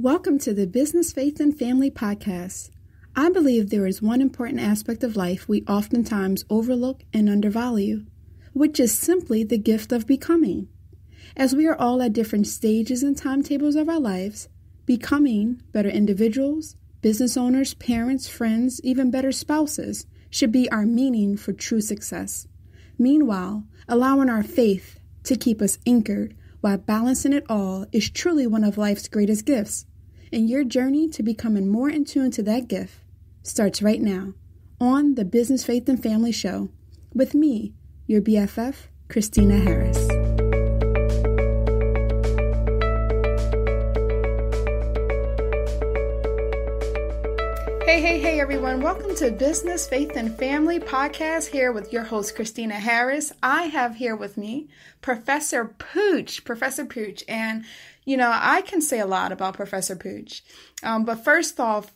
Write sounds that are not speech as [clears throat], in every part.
Welcome to the Business, Faith, and Family podcast. I believe there is one important aspect of life we oftentimes overlook and undervalue, which is simply the gift of becoming. As we are all at different stages and timetables of our lives, becoming better individuals, business owners, parents, friends, even better spouses should be our meaning for true success. Meanwhile, allowing our faith to keep us anchored while balancing it all is truly one of life's greatest gifts. And your journey to becoming more in tune to that gift starts right now on the Business, Faith, and Family Show with me, your BFF, Christina Harris. Hey, everyone. Welcome to Business, Faith, and Family podcast here with your host, Christina Harris. I have here with me Professor Pooch, Professor Pooch. And, you know, I can say a lot about Professor Pooch. Um, but first off,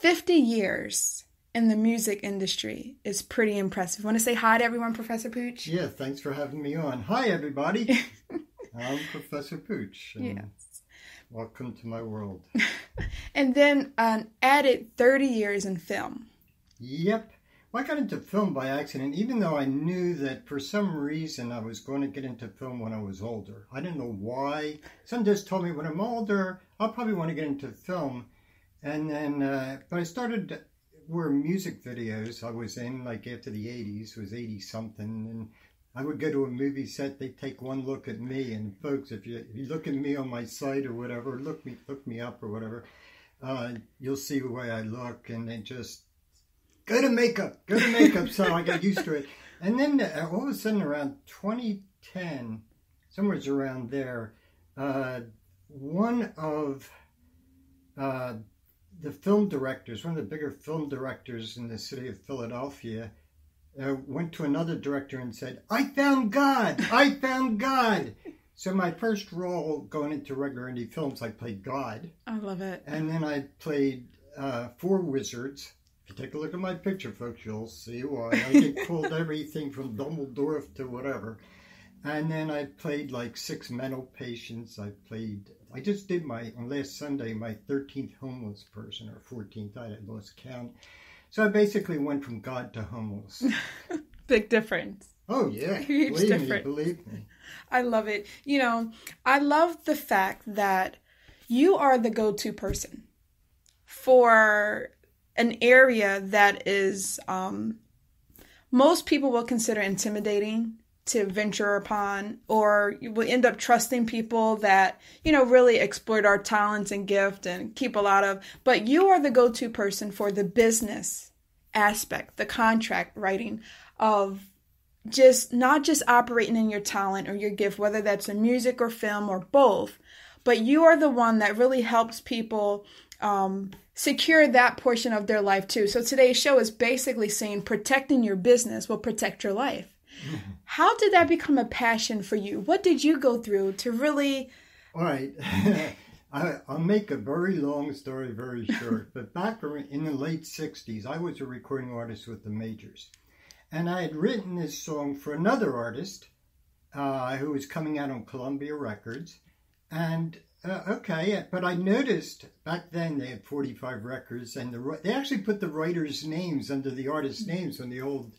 50 years in the music industry is pretty impressive. Want to say hi to everyone, Professor Pooch? Yeah, thanks for having me on. Hi, everybody. [laughs] I'm Professor Pooch. Yes. Welcome to my world. [laughs] and then an added 30 years in film. Yep. Well, I got into film by accident, even though I knew that for some reason I was going to get into film when I was older. I didn't know why. Someone just told me when I'm older, I'll probably want to get into film. And then, uh, but I started were music videos I was in, like after the 80s, was 80 something. And I would go to a movie set. They'd take one look at me, and folks, if you, if you look at me on my site or whatever, look me look me up or whatever, uh, you'll see the way I look, and they just go to makeup, go to makeup. so I got used to it, and then uh, all of a sudden, around 2010, somewhere around there, uh, one of uh, the film directors, one of the bigger film directors in the city of Philadelphia uh, went to another director and said, I found God! I found God! [laughs] So my first role going into regular indie films, I played God. I love it. And then I played uh, four wizards. If you take a look at my picture, folks, you'll see why. I get [laughs] pulled everything from Dumbledore to whatever. And then I played like six mental patients. I played, I just did my, on last Sunday, my 13th homeless person, or 14th, I lost count. So I basically went from God to homeless. [laughs] Big difference. Oh yeah, [laughs] Huge believe difference. me, believe me. I love it. You know, I love the fact that you are the go-to person for an area that is um, most people will consider intimidating to venture upon or we end up trusting people that you know really exploit our talents and gift and keep a lot of but you are the go-to person for the business aspect the contract writing of just not just operating in your talent or your gift whether that's in music or film or both but you are the one that really helps people um, secure that portion of their life too. So today's show is basically saying protecting your business will protect your life how did that become a passion for you? What did you go through to really? All right. [laughs] I, will make a very long story very [laughs] short. but back in the late 60s, I was a recording artist with the Majors. And I had written this song for another artist uh, who was coming out on Columbia Records. And uh, okay, but I noticed back then they had 45 records, and the, they actually put the writers' names under the artists' names on the old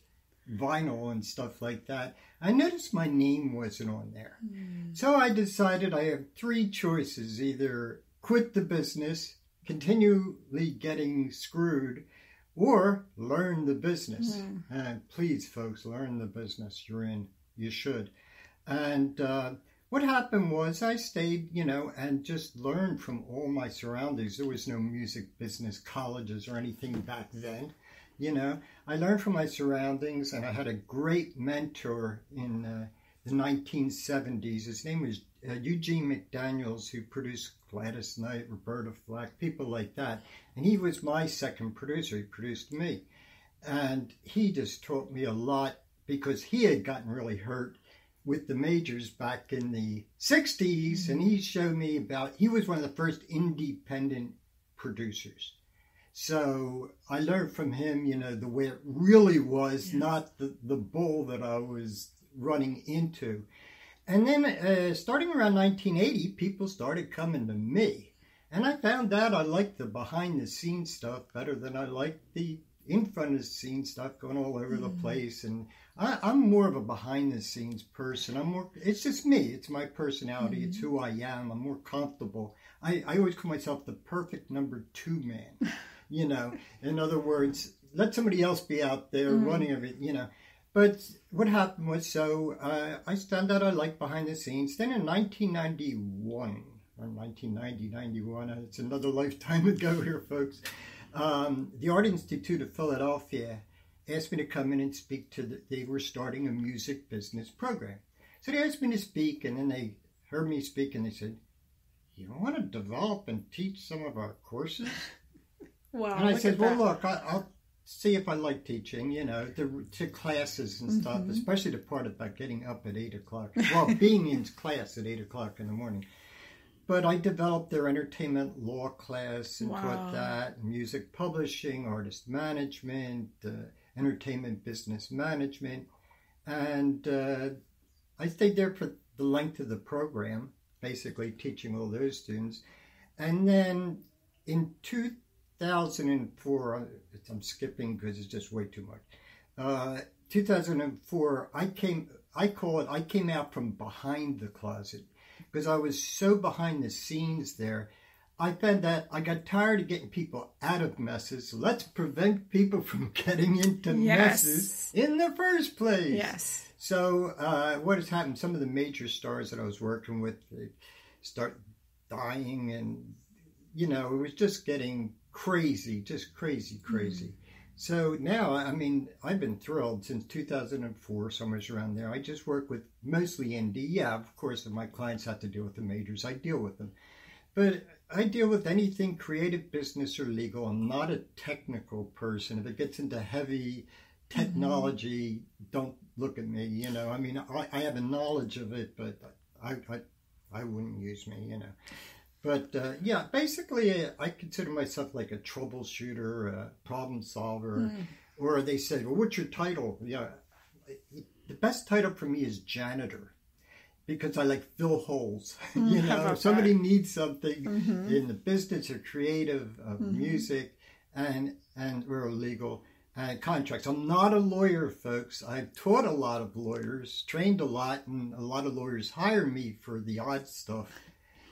vinyl and stuff like that. I noticed my name wasn't on there. Mm. So I decided I have three choices either quit the business, continually getting screwed, or learn the business. Mm. And please, folks, learn the business you're in. You should. And uh, what happened was I stayed, you know, and just learned from all my surroundings. There was no music business colleges or anything back then. You know, I learned from my surroundings, and I had a great mentor in uh, the 1970s. His name was uh, Eugene McDaniels, who produced Gladys Knight, Roberta Flack, people like that. And he was my second producer. He produced me. And he just taught me a lot because he had gotten really hurt with the majors back in the 60s. And he showed me about, he was one of the first independent producers. So I learned from him, you know, the way it really was, yes. not the, the bull that I was running into. And then uh, starting around 1980, people started coming to me. And I found out I liked the behind the scenes stuff better than I liked the in front of the scenes stuff going all over mm. the place. And I, am more of a behind the scenes person. I'm more, it's just me. It's my personality. Mm. It's who I am. I'm more comfortable. I, I always call myself the perfect number two man. [laughs] you know, in other words, let somebody else be out there mm. running everything, you know. But what happened was, so uh, I stand out I like behind the scenes. Then in 1991, or 1990, 91, uh, it's another [laughs] lifetime ago here, folks, um, the Art Institute of Philadelphia asked me to come in and speak to, the, they were starting a music business program. So they asked me to speak, and then they heard me speak, and they said, you want to develop and teach some of our courses? Wow. And I said, well, look, I, will see if I like teaching, you know, to, to classes and stuff, mm-hmm. especially the part about getting up at 8 o'clock. Well, [laughs] being in class at 8 o'clock in the morning. But I developed their entertainment law class and wow. taught that, music publishing, artist management, uh, entertainment business management. And uh, I stayed there for the length of the program, basically teaching all those students. And then in 2004, I'm skipping because it's just way too much. Uh, 2004, I came, I call it, I came out from behind the closet because I was so behind the scenes there. I found that I got tired of getting people out of messes. Let's prevent people [laughs] from getting into yes. messes in the first place. Yes. So, uh, what has happened? Some of the major stars that I was working with start dying, and you know, it was just getting crazy, just crazy, crazy. Mm-hmm. So now, I mean, I've been thrilled since 2004, somewhere around there. I just work with mostly indie. Yeah, of course, if my clients have to deal with the majors, I deal with them. But I deal with anything creative, business, or legal. I'm not a technical person. If it gets into heavy technology, mm-hmm. don't look at me. You know, I mean, I, I have a knowledge of it, but I, I, I wouldn't use me. You know. But uh, yeah, basically, uh, I consider myself like a troubleshooter, a problem solver. Mm. Or they said, "Well, what's your title?" Yeah, the best title for me is janitor because I like fill holes. [laughs] Mm, you know, somebody that? needs something mm-hmm. in the business or creative of mm-hmm. music, and and or legal and contracts. I'm not a lawyer, folks. I've taught a lot of lawyers, trained a lot, and a lot of lawyers hire me for the odd stuff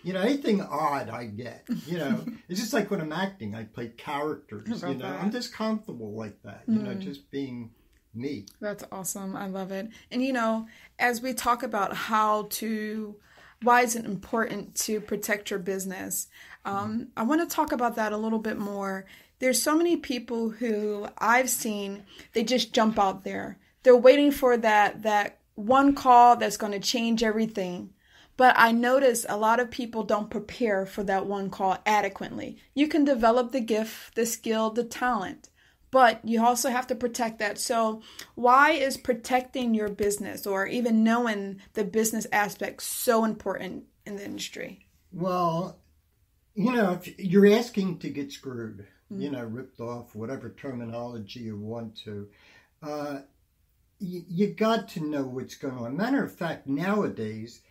you know, anything odd I get. You know, [laughs] it's just like when I'm acting, I play characters. You know, that. I'm just comfortable like that. You mm. know, just being me. That's awesome. I love it. And you know, as we talk about how to, why is it important to protect your business? Um, mm. I want to talk about that a little bit more. There's so many people who I've seen, they just jump out there. They're waiting for that that one call that's going to change everything but I notice a lot of people don't prepare for that one call adequately. You can develop the gift, the skill, the talent, but you also have to protect that. So, why is protecting your business or even knowing the business aspect so important in the industry? Well, you know, if you're asking to get screwed, mm-hmm. you know, ripped off, whatever terminology you want to, uh, you, you got to know what's going on. Matter of fact, nowadays,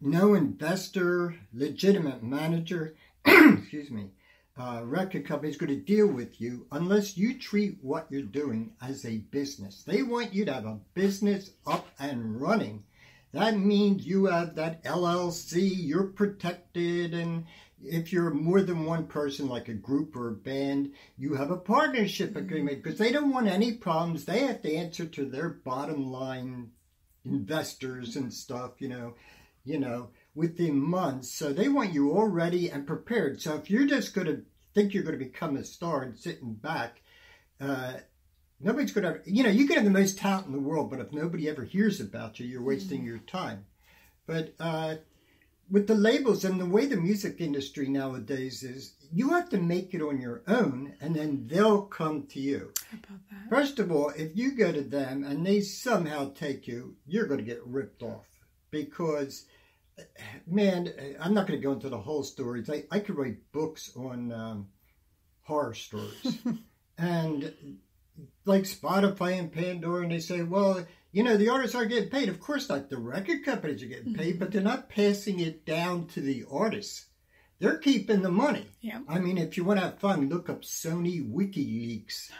no investor, legitimate manager, [clears throat] excuse me, uh, record company is going to deal with you unless you treat what you're doing as a business. They want you to have a business up and running. That means you have that LLC, you're protected, and if you're more than one person, like a group or a band, you have a partnership mm-hmm. agreement because they don't want any problems. They have to answer to their bottom line investors and stuff, you know you know, within months. So they want you all ready and prepared. So if you're just going to think you're going to become a star and sitting back, uh, nobody's going to, you know, you can have the most talent in the world, but if nobody ever hears about you, you're wasting mm. your time. But uh, with the labels and the way the music industry nowadays is, you have to make it on your own and then they'll come to you. First of all, if you go to them and they somehow take you, you're going to get ripped off because man, I'm not going to go into the whole stories. I, I could write books on um, horror stories. [laughs] and like Spotify and Pandora, and they say, well, you know, the artists are getting paid. Of course not. The record companies are getting paid, but they're not passing it down to the artists. they're keeping the money. Yeah. I mean, if you want to have fun, look up Sony WikiLeaks,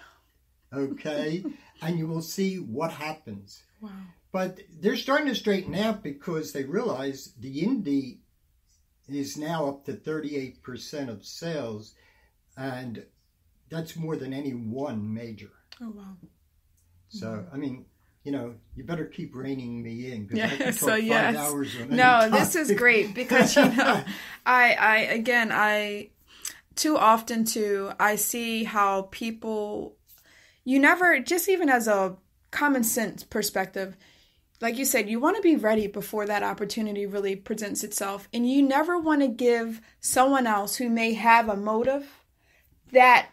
okay, [laughs] and you will see what happens. Wow. But they're starting to straighten out because they realize the indie is now up to 38% of sales, and that's more than any one major. Oh wow. So, mm-hmm. I mean, you know, you better keep reining me in Yeah, [laughs] so five yes. hours on any No, this is great because you know, [laughs] I I again I too often too I see how people you never just even as a common sense perspective like you said you want to be ready before that opportunity really presents itself and you never want to give someone else who may have a motive that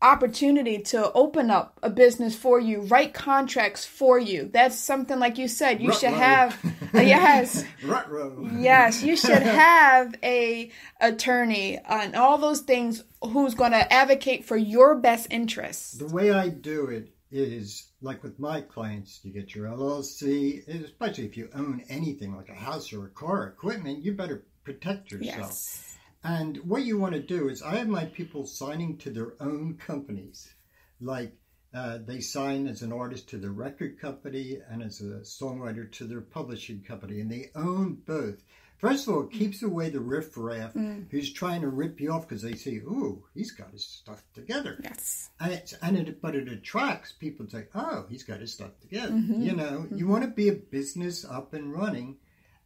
opportunity to open up a business for you write contracts for you that's something like you said you should Ruh-roh. have [laughs] yes Ruh-roh. Yes, you [laughs] should have a attorney and all those things who's going to advocate for your best interests. The way I do it is like with my clients, you get your LLC, especially if you own anything like a house or a car, equipment, you better protect yourself. Yes. And what you want to do is, I have my people signing to their own companies. Like uh, they sign as an artist to their record company and as a songwriter to their publishing company, and they own both. First of all, it keeps mm. away the riffraff mm. who's trying to rip you off because they see, ooh, he's got his stuff together. Yes. And, it's, and it, but it attracts people to say, oh, he's got his stuff together. Mm-hmm. You know, you mm-hmm. want to be a business up and running,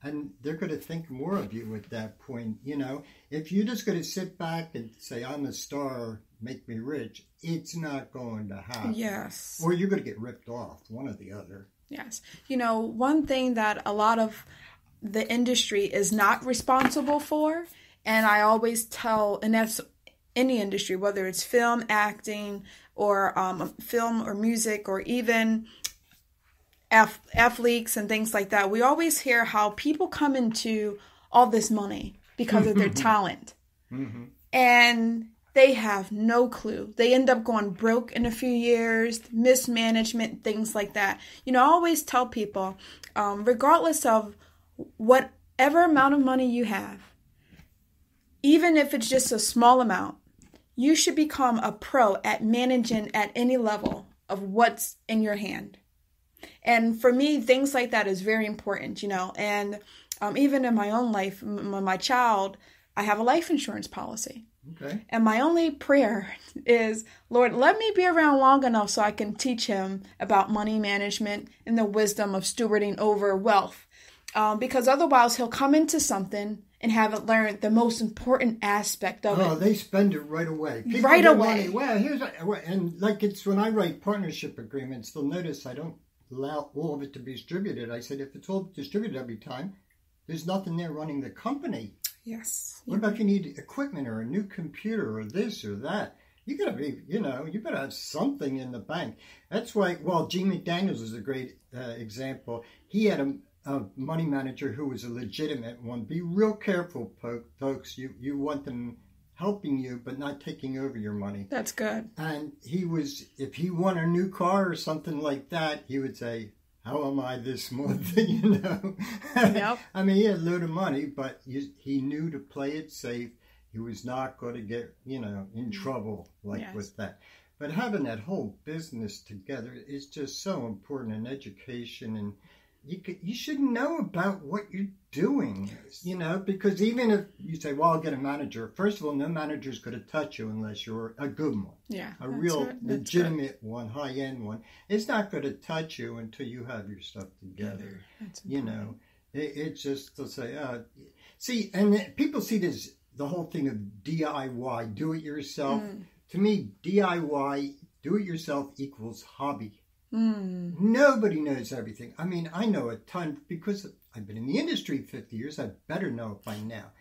and they're going to think more of you at that point. You know, if you're just going to sit back and say, I'm a star, make me rich, it's not going to happen. Yes. Or you're going to get ripped off, one or the other. Yes. You know, one thing that a lot of the industry is not responsible for, and I always tell, and that's any industry, whether it's film, acting, or um, film or music, or even ath- athletes and things like that, we always hear how people come into all this money because of their talent. And they have no clue. They end up going broke in a few years, mismanagement, things like that. You know, I always tell people, um, regardless of whatever amount of money you have, even if it's just a small amount, you should become a pro at managing at any level of what's in your hand. And for me, things like that is very important, you know. And um, even in my own life, m- my child, I have a life insurance policy. Okay. And my only prayer [laughs] is, Lord, let me be around long enough so I can teach him about money management and the wisdom of stewarding over wealth. Um, because otherwise, he'll come into something and haven't learned the most important aspect of Oh, it. they spend it right away. People Right away. Money. Well, here's what, and like it's when I write partnership agreements, they'll notice I don't allow all of it to be distributed. I said if it's all distributed every time, there's nothing there running the company. Yes. What about if you need equipment or a new computer or this or that? You gotta be, you know, you better have something in the bank. That's why. Well, Gene McDaniels is a great uh, example. He had a, a money manager who was a legitimate one. Be real careful, folks. You you want them helping you, but not taking over your money. That's good. And he was, if he won a new car or something like that, he would say, "How am I this month?" [laughs] you know. Yep. [laughs] I mean, he had a load of money, but he, he knew to play it safe. He was not going to get, you know, in mm. trouble like Yes. with that. But having that whole business together is just so important in education, and you could, you should know about what you're doing, you know, because even if you say, "Well, I'll get a manager," first of all, no manager is going to touch you unless you're a good one Yeah. a real good. That's good. legitimate one, high end one, it's not going to touch you until you have your stuff together. You know, it, it's just to say, uh, see, and people see this the whole thing of DIY, do it yourself. Mm. To me, DIY, do it yourself equals hobby. Mm. Nobody knows everything. I mean, I know a ton because I've been in the industry 50 years. I better know it by now.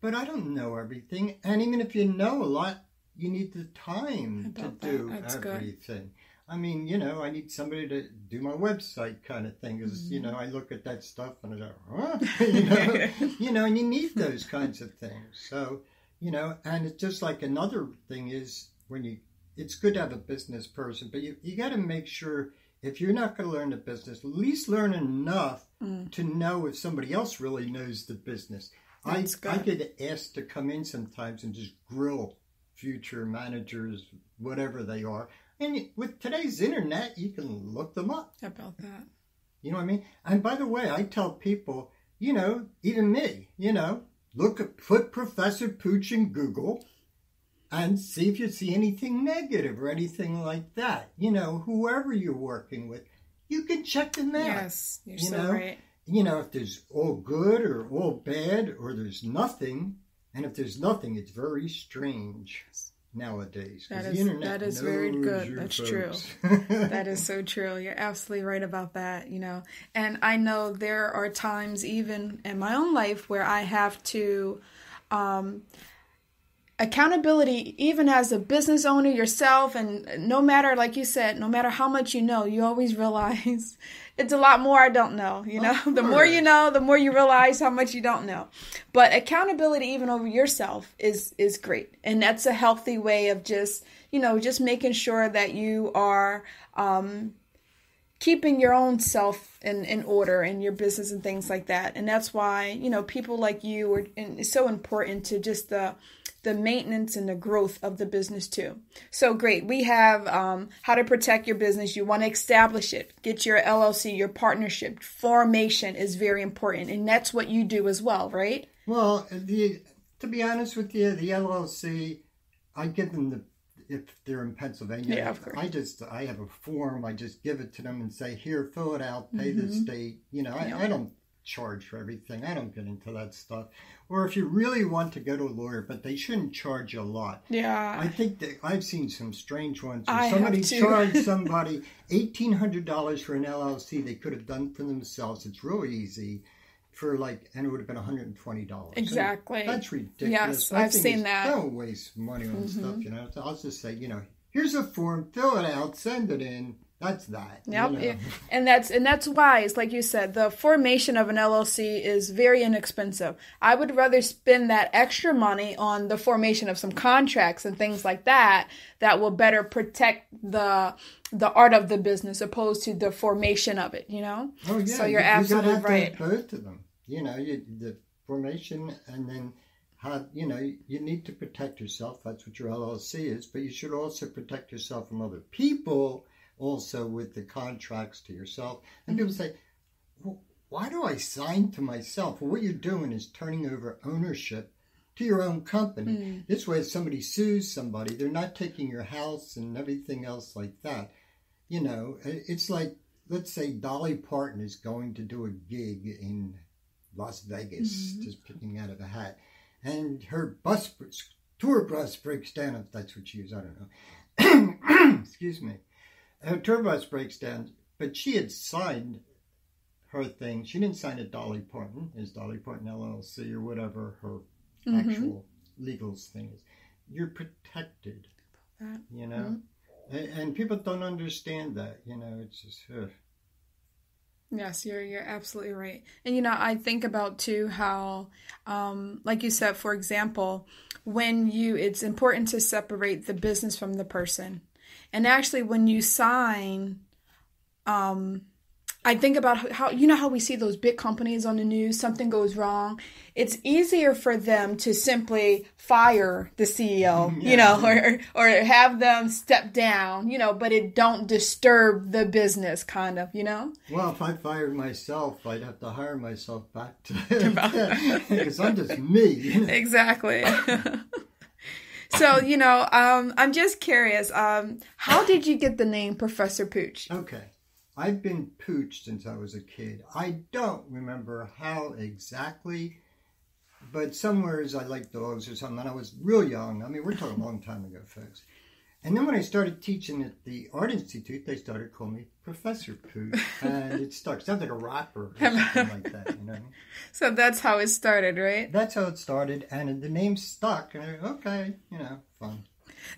But I don't know everything. And even if you know a lot, you need the time to that. do That's good. everything. I mean, you know, I need somebody to do my website kind of thing because, you Mm-hmm. know, I look at that stuff and I go, huh? [laughs] you, know, [laughs] you know, and you need those kinds of things. So, you know, and it's just like another thing is when you, it's good to have a business person, but you, you got to make sure if you're not going to learn the business, at least learn enough Mm. to know if somebody else really knows the business. I, That's I good. get asked to come in sometimes and just grill future managers, whatever they are. And with today's internet, you can look them up. About that? You know what I mean? And by the way, I tell people, you know, even me, you know, look at put Professor Pooch in Google and see if you see anything negative or anything like that. You know, whoever you're working with, you can check them out. Yes, you're You so know? right. You know, if there's all good or all bad or there's nothing, and if there's nothing, it's very strange nowadays. That the is- internet that is very good. That's true. [laughs] That is [laughs] so true. You're absolutely right about that, you know. And I know there are times, even in my own life, where I have to, um, accountability, even as a business owner yourself, and no matter, like you said, no matter how much you know, you always [laughs] realize it's a lot more I don't know, you know. [laughs] The more you know, the more you realize how much you don't know. But accountability, even over yourself, is is great, and that's a healthy way of just, you know, just making sure that you are. Um, keeping your own self in, in order in your business and things like that and that's why you know people like you are and it's so important to just the the maintenance and the growth of the business too so great we have um, how to protect your business you want to establish it get your llc your partnership formation is very important and that's what you do as well right Well, the to be honest with you, the LLC, I give them the if they're in Pennsylvania. Yeah, of course. I just I have a form. I just give it to them and say, here, fill it out, pay the state. You know, Mm-hmm. I, I don't charge for everything. I don't get into that stuff. Or if you really want to go to a lawyer, but they shouldn't charge you a lot. yeah I think that I've seen some strange ones. Where I have somebody charged [laughs] somebody eighteen hundred dollars for an LLC they could have done for themselves. It's real easy for like, and it would have been one hundred and twenty dollars. Exactly. That's ridiculous. Yes, I've seen that. Mm-hmm. Don't waste money on stuff. You know, So I'll just say, you know, here's a form, fill it out, send it in. That's that. you Yep, know. yeah. [laughs] and that's and that's wise. Like you said, the formation of an LLC is very inexpensive. I would rather spend that extra money on the formation of some contracts and things like that that will better protect the the art of the business opposed to the formation of it. You know. Oh yeah, So you're you, absolutely you right. to both of them. You know, you, the formation and then how you know you need to protect yourself. That's what your LLC is, but you should also protect yourself from other people. Also, with the contracts to yourself, and people mm-hmm. say, well, "Why do I sign to myself?" Well, what you're doing is turning over ownership to your own company. Mm. This way, if somebody sues somebody, they're not taking your house and everything else like that. You know, it's like let's say Dolly Parton is going to do a gig in Las Vegas, mm-hmm. just picking out of a hat, and her bus tour bus breaks down. If that's what she is, I don't know. [clears throat] Excuse me. Her tour bus breaks down, but she had signed her thing. She didn't sign a Dolly Parton, is Dolly Parton LLC or whatever her actual legal thing is. You're protected, That- you know. And, and people don't understand that, you know. It's just. Ugh. Yes, you're you're absolutely right. And you know, I think about too how um like you said for example, when you it's important to separate the business from the person. And actually when you sign um I think about how- how you know how we see those big companies on the news, something goes wrong. It's easier for them to simply fire the CEO, you know, [laughs] or or have them step down, you know, but it don't disturb the business kind of, you know? Well, if I fired myself, I'd have to hire myself back to [laughs] because [laughs] I'm just me. Exactly. So, you know, um, I'm just curious. Um, how did you get the name Professor Pooch? Okay. I've been pooched since I was a kid. I don't remember how exactly, but somewheres I like dogs or something. And I was real young. I mean, we're talking a long time ago, folks. And then when I started teaching at the Art Institute, they started calling me Professor Pooch. And it stuck. Sounds like a rapper or [laughs] something like that, you know? So that's how it started, right? That's how it started. And the name stuck. And I, okay, you know, fun.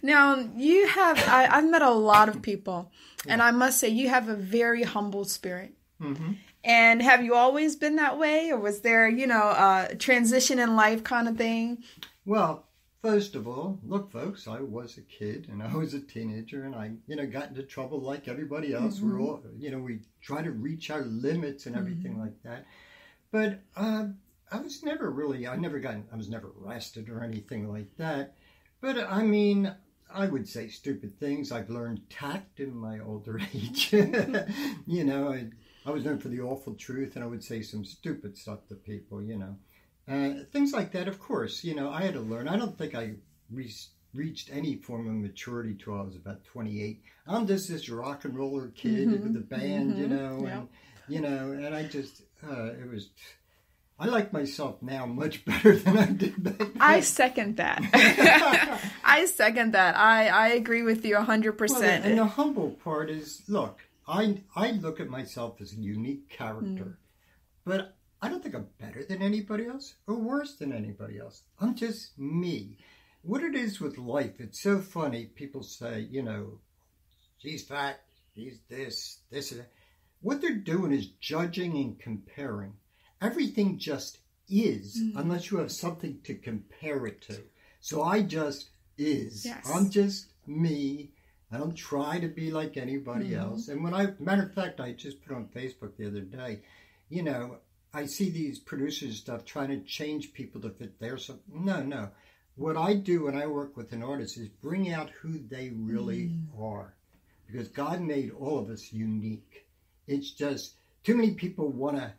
Now, you have, I, I've met a lot of people, and I must say, you have a very humble spirit. hmm And have you always been that way, or was there, you know, a transition in life kind of thing? Well, first of all, look, folks, I was a kid and I was a teenager, and I, you know, got into trouble like everybody else. We're all, you know, we try to reach our limits and everything like that. But uh, I was never really, I never got, I was never arrested or anything like that. But I mean, I would say stupid things. I've learned tact in my older [laughs] age. you know, I, I was known for the awful truth, and I would say some stupid stuff to people, you know. Uh, things like that, of course, you know, I had to learn. I don't think I re- reached any form of maturity till I was about 28. I'm just this rock and roller kid Mhm, with the band, you mhm, know, and, you know, and I just, uh, it was, I like myself now much [laughs] better than I did back then. I second that. [laughs] I second that. I, I agree with you 100%. Well, and the humble part is, look, I I look at myself as a unique character, Mm. but I don't think I'm better than anybody else or worse than anybody else. I'm just me. What it is with life, it's so funny. People say, you know, she's fat, she's this, this, and that. What they're doing is judging and comparing. Everything just is, Mm. unless you have something to compare it to. So I just is. Yes. I'm just me. I don't try to be like anybody Mhm. else. And when I, matter of fact, I just put on Facebook the other day, you know, I see these producers stuff trying to change people to fit their stuff. No, no. What I do when I work with an artist is bring out who they really are. Because God made all of us unique. It's just too many people want to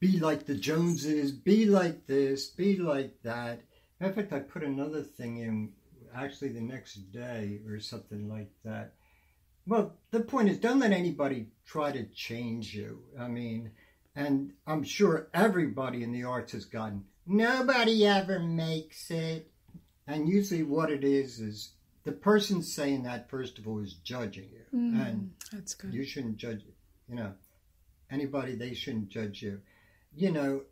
be like the Joneses, be like this, be like that. Of fact, I put another thing in actually the next day or something like that. Well, the point is, don't let anybody try to change you. I mean, and I'm sure everybody in the arts has gotten, nobody ever makes it. And usually what it is, is the person saying that, first of all, is judging you. Mm, And that's good. you shouldn't judge, you know, anybody, they shouldn't judge you. You know,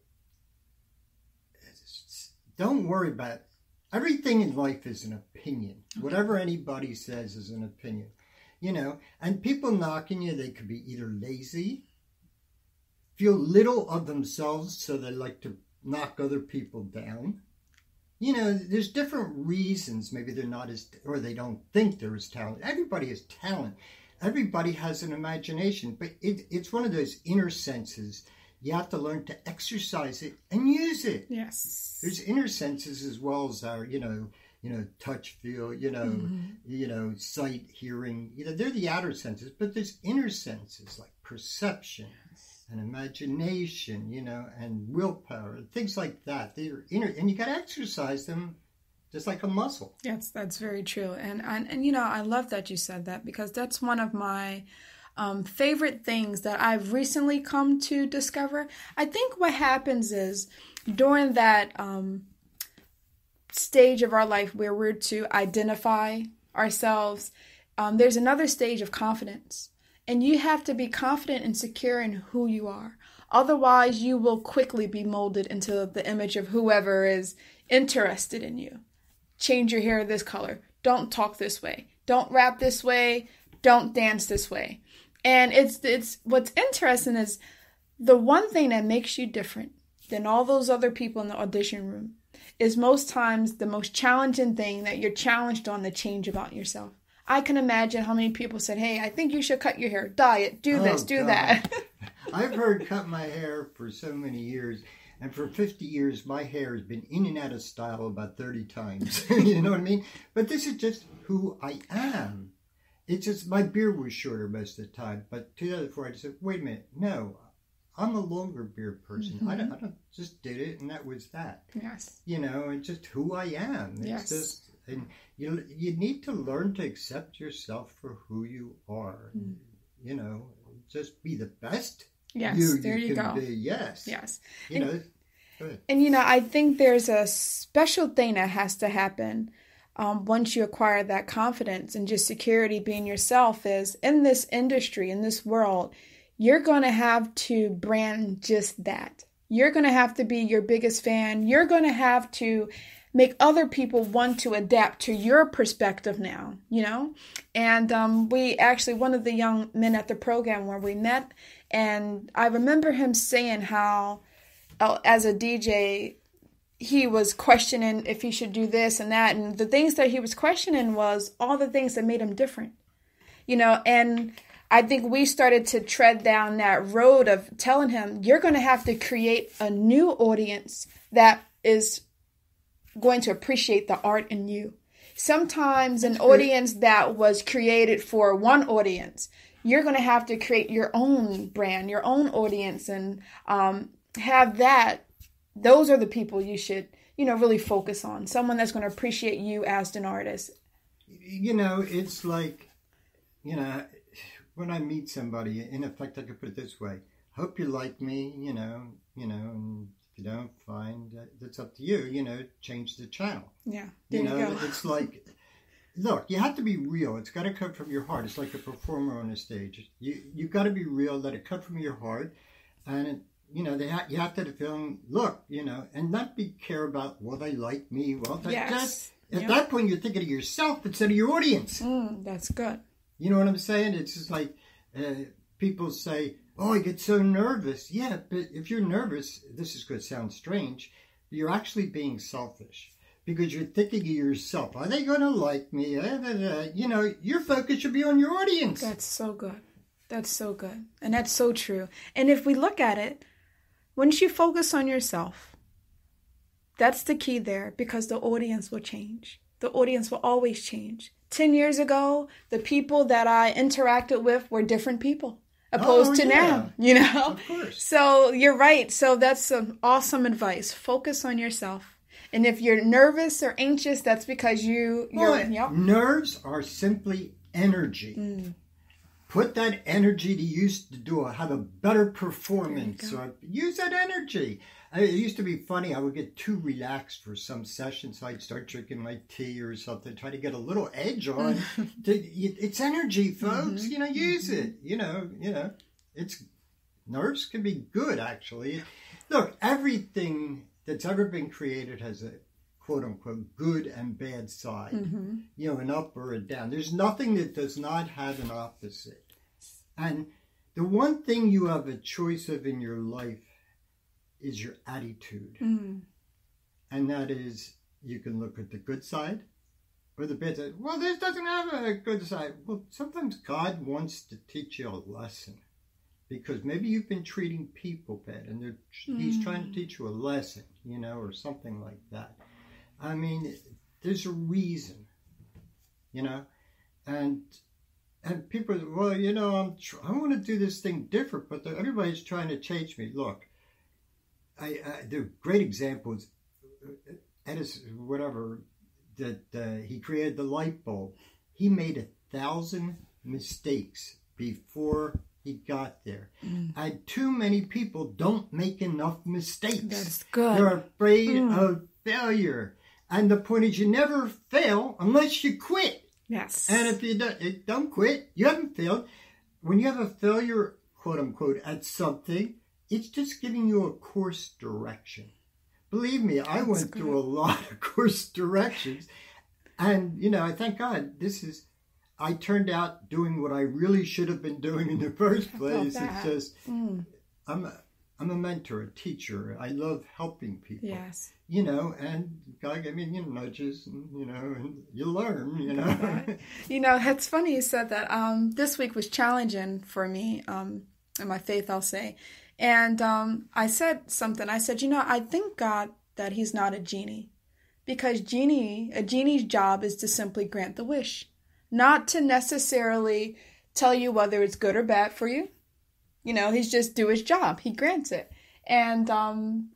don't worry about it. everything in life is an opinion. Whatever anybody says is an opinion. You know, and people knocking you, they could be either lazy, feel little of themselves, so they like to knock other people down. You know, there's different reasons. Maybe they're not as, or they don't think they're as talented. Everybody has talent. Everybody has an imagination, but it, it's one of those inner senses. You have to learn to exercise it and use it. Yes. There's inner senses as well as our, you know, you know, touch, feel, you know, Mhm. you know, sight, hearing. You know, they're the outer senses, but there's inner senses like perception and imagination, you know, and willpower, and things like that. They're inner, and you got to exercise them just like a muscle. Yes, that's very true. And, and and you know, I love that you said that because that's one of my um, favorite things that I've recently come to discover. I think what happens is during that um, stage of our life where we're to identify ourselves, um, there's another stage of confidence. And you have to be confident and secure in who you are. Otherwise, you will quickly be molded into the image of whoever is interested in you change your hair this color. Don't talk this way. Don't rap this way. Don't dance this way. And it's it's what's interesting is the one thing that makes you different than all those other people in the audition room is most times the most challenging thing that you're challenged on to change about yourself. I can imagine how many people said, "Hey, I think you should cut your hair, dye it, do oh, this, Oh, do God. that." [laughs] I've heard cut my hair for so many years, and for 50 years, my hair has been in and out of style about 30 times. [laughs] you know what I mean? But this is just who I am. It's just my beard was shorter most of the time, but 2004, I just said, wait a minute, no, I'm a longer beard person. I, don't, I don't just did it, and that was that. yes. You know, it's just who I am. It's Yes. just, and you you need to learn to accept yourself for who you are. Mm. You know, just be the best Yes. you, there you, can go. be. Yes. Yes. You know. And you know, I think there's a special thing that has to happen um, once you acquire that confidence and just security being yourself is in this industry, in this world, you're going to have to brand just that. You're going to have to be your biggest fan. You're going to have to make other people want to adapt to your perspective now, you know? And um, we actually, one of the young men at the program where we met, and I remember him saying how, uh, as a DJ, he was questioning if he should do this and that. And the things that he was questioning was all the things that made him different, you know? And I think we started to tread down that road of telling him, you're going to have to create a new audience that is going to appreciate the art in you. Sometimes an audience that was created for one audience, you're going to have to create your own brand, your own audience, and um, have that. Those are the people you should, you know, really focus on. Someone that's going to appreciate you as an artist. You know, it's like, you know, when I meet somebody, in effect, I could put it this way: "Hope you like me," you know, you know, and if you don't, fine. That's up to you. You know, change the channel. Yeah, there you know, you it's like, look, you have to be real. It's got to come from your heart. It's like a performer on a stage. You you got to be real. Let it come from your heart, and it, you know, they ha- you have to feel, look, you know, and not be care about well they like me. Well, that, yes. at yep. that point you're thinking of yourself instead of your audience. Mm, that's good. You know what I'm saying? It's just like uh, people say, "Oh, I get so nervous." Yeah, but if you're nervous, this is going to sound strange. You're actually being selfish because you're thinking of yourself. Are they going to like me? Uh, you know, your focus should be on your audience. That's so good. That's so good. And that's so true. And if we look at it, once you focus on yourself, that's the key there because the audience will change. The audience will always change. 10 years ago, the people that I interacted with were different people opposed oh, to yeah. now, [laughs] you know? Of course. So you're right. So that's some awesome advice. Focus on yourself. And if you're nervous or anxious, that's because you you're well, yep. nerves are simply energy. Mm. Put that energy to use to do a, have a better performance. So use that energy. I, it used to be funny. I would get too relaxed for some session, so I'd start drinking my tea or something, try to get a little edge [laughs] on. to, it's energy, folks. Mm-hmm. You know, use mm-hmm. it. You know, you know, it's nerves can be good actually. Look, everything that's ever been created has a quote unquote good and bad side. Mm-hmm. You know, an up or a down. There's nothing that does not have an opposite. And the one thing you have a choice of in your life is your attitude. Mm. And that is, you can look at the good side or the bad side. Well, this doesn't have a good side. Well, sometimes God wants to teach you a lesson because maybe you've been treating people bad and mm. he's trying to teach you a lesson, you know, or something like that. I mean, there's a reason, you know, and and people, well, you know, I'm I want to do this thing different, but everybody's trying to change me. Look, I, I the great examples, Edison, whatever, that uh, he created the light bulb. He made a thousand mistakes before he got there. Mm. And too many people don't make enough mistakes. That's good. They're afraid mm. of failure. And the point is, you never fail unless you quit. Yes. And if you don't, don't quit, you haven't failed. When you have a failure, quote unquote, at something, it's just giving you a course direction. Believe me, I went through a lot of [laughs] course directions. And, you know, I thank God this is, I turned out doing what I really should have been doing in the [laughs] first place. It's just, mm. I'm, a, I'm a mentor, a teacher. I love helping people. Yes. You know, and God gave me you know, nudges, and, you know, and you learn, you know. you know, it's funny you said that. Um, this week was challenging for me, um, in my faith, I'll say. And um, I said something. I said, you know, I thank God that he's not a genie. Because genie, a genie's job is to simply grant the wish, not to necessarily tell you whether it's good or bad for you. You know, he's just do his job. He grants it. And um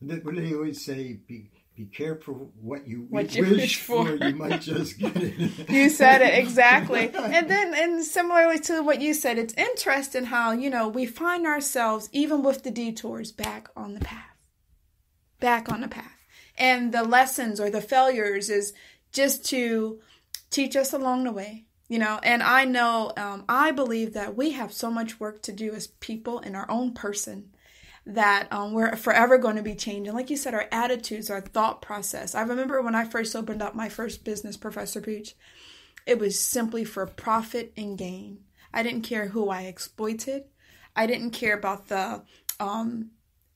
what do they always say? Be be careful what you, what you wish, wish for. for. [laughs] You might just get it. you said it exactly. [laughs] And then, and similarly to what you said, it's interesting how you know we find ourselves even with the detours back on the path, back on the path, and the lessons or the failures is just to teach us along the way. You know, and I know, um, I believe that we have so much work to do as people in our own person that um, we're forever going to be changing. Like you said, our attitudes, our thought process. I remember when I first opened up my first business, Professor Pooch, it was simply for profit and gain. I didn't care who I exploited. I didn't care about the um,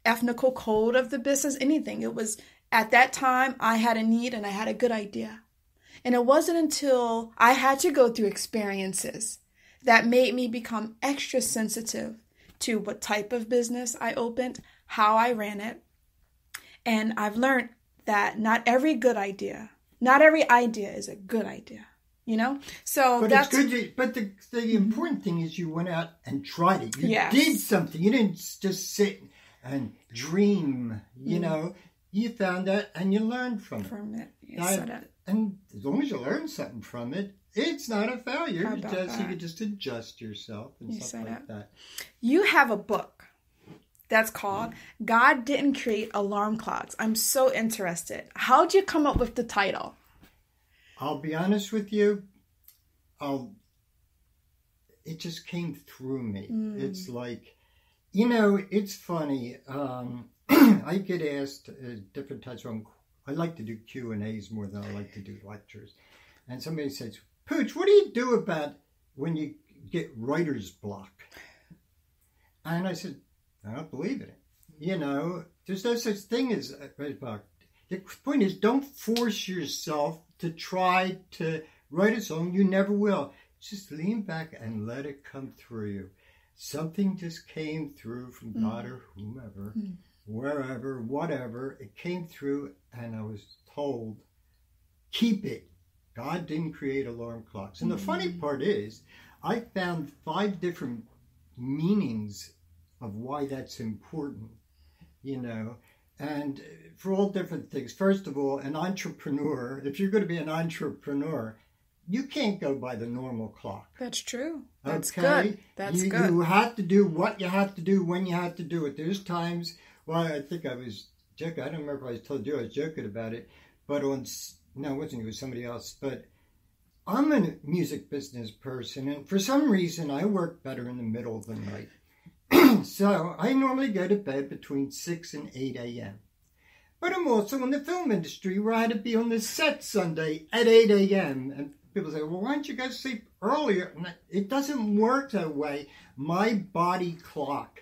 ethnical code of the business, anything. It was at that time I had a need and I had a good idea. And it wasn't until I had to go through experiences that made me become extra sensitive to what type of business I opened, how I ran it. And I've learned that not every good idea, not every idea is a good idea. You know, so but that's it's good. To, but the the important thing is you went out and tried it. You Yes. did something. You didn't just sit and dream. You Mm. know, you found that and you learned from it. from it. You Now, said it. And as long as you learn something from it, it's not a failure. because You you can just adjust yourself and You stuff like it. that. You have a book that's called God Didn't Create Alarm Clocks. I'm so interested. How'd you come up with the title? I'll be honest with you. I'll. It just came through me. Mm. It's like, you know, it's funny. Um, [clears throat] I get asked uh, different types of. I like to do Q and A's more than I like to do lectures. And somebody says, "Pooch, what do you do about when you get writer's block?" And I said, "I don't believe in it. You know, there's no such thing as writer's block. The point is, don't force yourself to try to write a song. You never will. Just lean back and let it come through you. Something just came through from mm. God or whomever, mm. Wherever, whatever. It came through, and I was told, keep it. God didn't create alarm clocks. And the mm-hmm. funny part is, I found five different meanings of why that's important, you know, and for all different things. First of all, an entrepreneur, if you're going to be an entrepreneur, you can't go by the normal clock. That's true. That's okay? good. That's you, good. You have to do what you have to do when you have to do it. There's times, well, I think I was joking. I don't remember if I told you I was joking about it, but on, no, it wasn't. It was somebody else. But I'm a music business person, and for some reason, I work better in the middle of the night. [clears throat] so I normally go to bed between 6 and 8 a.m. But I'm also in the film industry where I had to be on the set Sunday at 8 a.m. And people say, well, why don't you guys sleep earlier? And It doesn't work that way. My body clock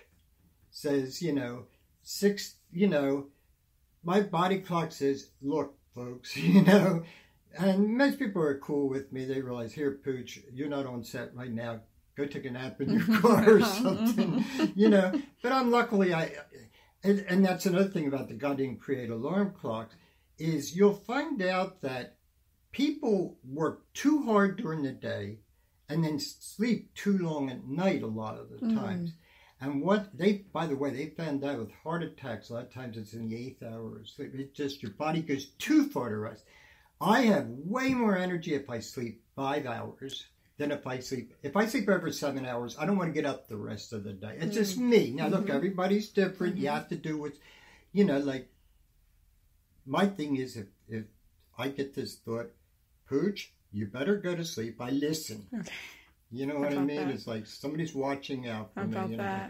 says, you know, six, you know, my body clock says, look, folks, [laughs] you know, and most people are cool with me. They realize, here, Pooch, you're not on set right now. Go take a nap in your [laughs] car or something, you know. But I'm luckily, I, and, and that's another thing about the God didn't create alarm clocks, is you'll find out that people work too hard during the day and then sleep too long at night a lot of the Mm. And what they, by the way, they found out with heart attacks, a lot of times it's in the eighth hour of sleep. It's just, your body goes too far to rest. I have way more energy if I sleep five hours than if I sleep. If I sleep over seven hours, I don't want to get up the rest of the day. It's just me. Now, look, Mhm. everybody's different. You Mhm. have to do what's, you know, like, my thing is if, if I get this thought, Pooch, you better go to sleep. I listen. Okay. You know what I mean? that? It's like somebody's watching out for me. you know?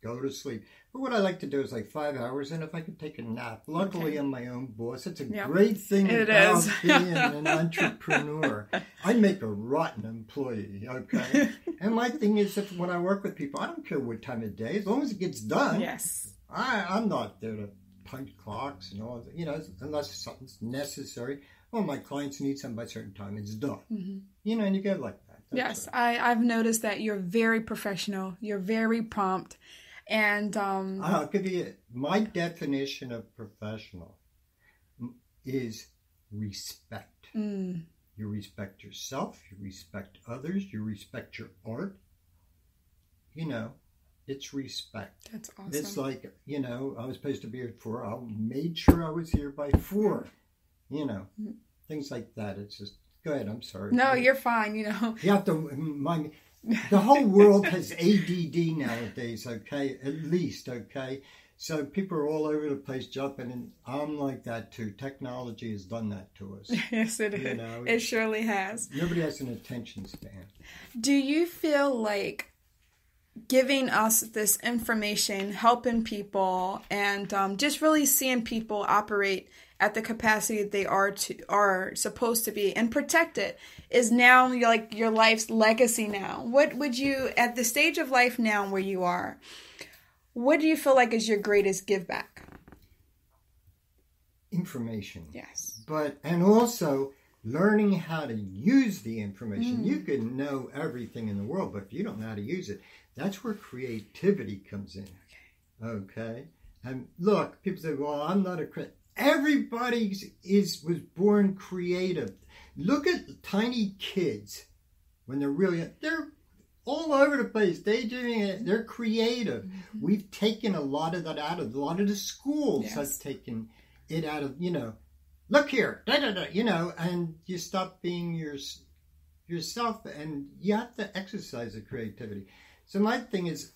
Go to sleep. But what I like to do is like five hours, and if I could take a nap. Luckily, Okay. I'm my own boss. It's a Yep. great thing It about is. [laughs] being an entrepreneur. I make a rotten employee, okay? [laughs] and my thing is, if when I work with people, I don't care what time of day, as long as it gets done. Yes. I, I'm not there to punch clocks and all that, you know, unless something's necessary. Well, my clients need something by a certain time, it's done. hmm You know, and you get like Yes. I, I've noticed that you're very professional. You're very prompt, and um, I'll give you my definition of professional is respect. mm, You respect yourself, you respect others, you respect your art. You know, it's respect. that's awesome. It's like, you know, I was supposed to be here at four. I made sure I was here by four. You know, Mhm. things like that. It's just, go ahead, I'm sorry. no, you're fine. You know, You have to mind the whole world has ADD nowadays, okay? At least, okay? So people are all over the place jumping, and I'm like that too. Technology has done that to us. [laughs] yes, it You is. know, It surely has. Nobody has an attention span. Do you feel like giving us this information, helping people, and um, just really seeing people operate at the capacity that they are to are supposed to be and protect it is now your, like your life's legacy now what would you at the stage of life now where you are what do you feel like is your greatest give back Information. yes But, and also, learning how to use the information. Mm. You can know everything in the world, but if you don't know how to use it, that's where creativity comes in. Okay. Okay. And look, people say, "Well, I'm not a crit." Everybody is was born creative. Look at tiny kids when they're really they're all over the place. They doing it. They're creative. Mm-hmm. We've taken a lot of that out of a lot of the schools. Yes. Have taken it out of you know. Look here, da, da, da, you know, and you stop being your, yourself, and you have to exercise the creativity. So my thing is,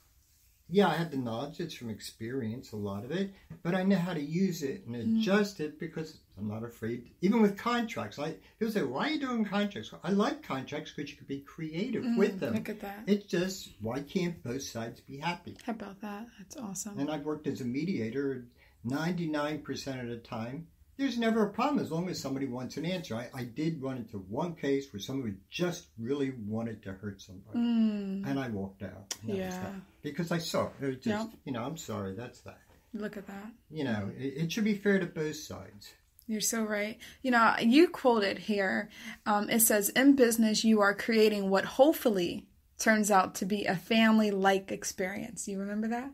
yeah, I have the knowledge. It's from experience, a lot of it, but I know how to use it and mm. adjust mm. it because I'm not afraid. Even with contracts, I people say, "Why are you doing contracts?" I like contracts because you can be creative mm, with them. Look at that. It's just why can't both sides be happy? How about that? That's awesome. And I've worked as a mediator. Ninety nine percent of the time, there's never a problem as long as somebody wants an answer. I, I did run into one case where somebody just really wanted to hurt somebody, mm. and I walked out. yeah, because I saw it. was just, yep. you know, I'm sorry, that's that. Look at that. You know, it, it, should be fair to both sides. You're so right. You know, you quoted here. Um, it says, "In business, you are creating what hopefully turns out to be a family-like experience." You remember that?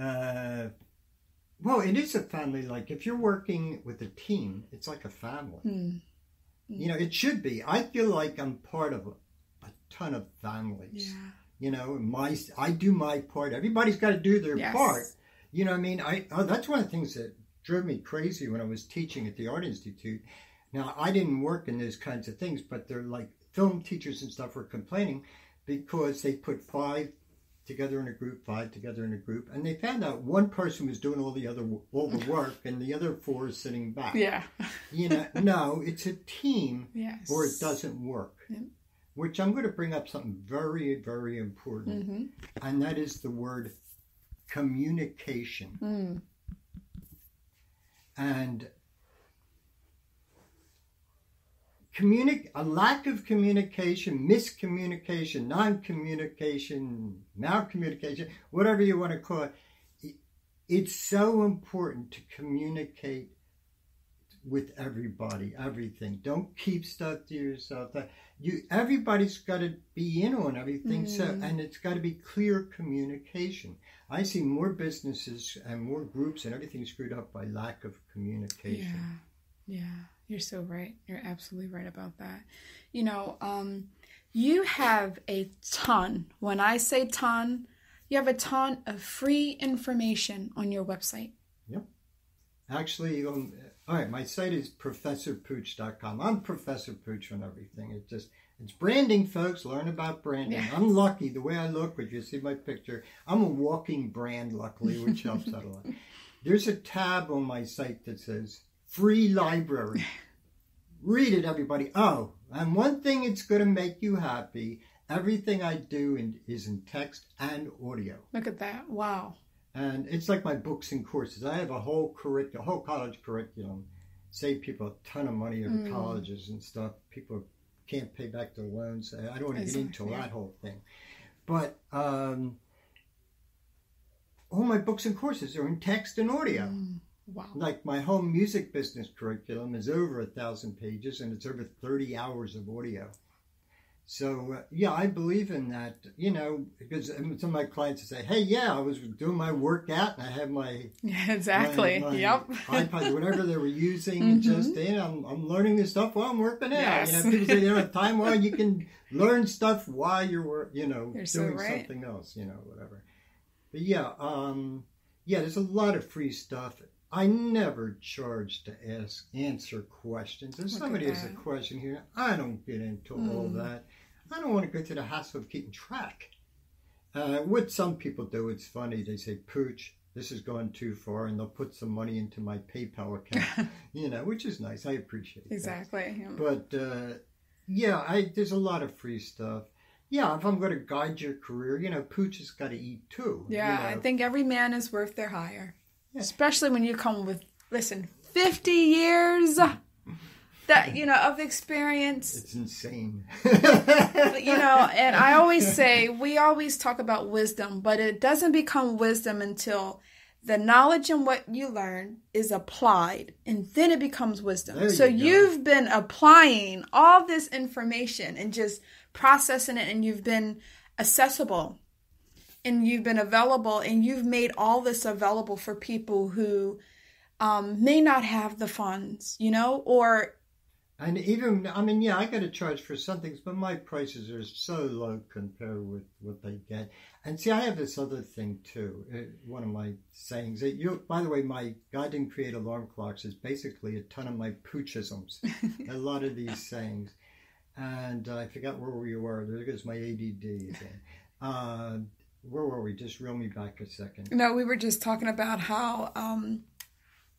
Uh well, it is a family. Like if you're working with a team, it's like a family. Mm. You know, it should be. I feel like I'm part of a, a ton of families. Yeah. You know, my I do my part. Everybody's got to do their yes. part. You know, I mean, I oh, that's one of the things that drove me crazy when I was teaching at the Art Institute. Now, I didn't work in those kinds of things, but they're like film teachers and stuff were complaining because they put five together in a group, five together in a group, and they found out one person was doing all the other all the work, and the other four is sitting back. Yeah. you know, [laughs] no, it's a team, yes. or it doesn't work. Which I'm going to bring up something very, very important, mm-hmm. and that is the word communication. Mm. And communic- a lack of communication, miscommunication, non-communication, malcommunication, whatever you want to call it, it's so important to communicate with everybody, everything. Don't keep stuff to yourself. You, everybody's got to be in on everything. Mm. So, and it's got to be clear communication. I see more businesses and more groups and everything screwed up by lack of communication. Yeah, yeah. You're so right. You're absolutely right about that. You know, um, you have a ton, when I say ton, you have a ton of free information on your website. Yep. Actually, um, all right, my site is professorpooch.com. I'm Professor Pooch on everything. It's just it's branding, folks. Learn about branding. Yeah. I'm lucky the way I look, if you see my picture, I'm a walking brand, luckily, which helps out a lot. [laughs] There's a tab on my site that says free library. Read it, everybody. Oh, and one thing it's going to make you happy everything I do in, is in text and audio. Look at that. Wow. And it's like my books and courses. I have a whole curriculum, whole college curriculum. Save people a ton of money at mm. colleges and stuff. People can't pay back their loans. I don't want to exactly. get into that whole thing. But um, all my books and courses are in text and audio. Mm. Wow. Like my home music business curriculum is over a thousand pages and it's over 30 hours of audio. So, uh, yeah, I believe in that, you know, because some of my clients say, hey, yeah, I was doing my workout and I have my. Yeah, [laughs] exactly. My, my yep. iPod, whatever they were using, mm-hmm. just in. I'm, I'm learning this stuff while I'm working out. Yes. You know, people say they don't [laughs] time. Well, you can learn stuff while you're, you know, you're doing so right. something else, you know, whatever. But yeah, um, yeah, there's a lot of free stuff I never charge to ask answer questions. If Look somebody has a question here, I don't get into mm. all that. I don't want to go through the hassle of keeping track. Uh, what some people do, it's funny. They say, "Pooch, this has gone too far," and they'll put some money into my PayPal account. [laughs] you know, which is nice. I appreciate exactly. That. But uh, yeah, I there's a lot of free stuff yeah, if I'm going to guide your career, you know, Pooch has got to eat too. Yeah, you know. I think every man is worth their hire. Especially when you come with, listen, 50 years that, you know, of experience. It's insane. you know, and I always say, we always talk about wisdom, but it doesn't become wisdom until the knowledge and what you learn is applied and then it becomes wisdom. There so go. you've been applying all this information and just processing it and you've been accessible and you've been available and you've made all this available for people who um, may not have the funds, you know, or And even, I mean, yeah, I got to charge for some things, but my prices are so low compared with what they get. And see, I have this other thing too. Uh, one of my sayings that you, by the way, my God didn't create alarm clocks is basically a ton of my poochisms. [laughs] a lot of these sayings. And uh, I forgot where we were. There goes my ADD again. Uh, where were we? Just reel me back a second. no, we were just talking about how um,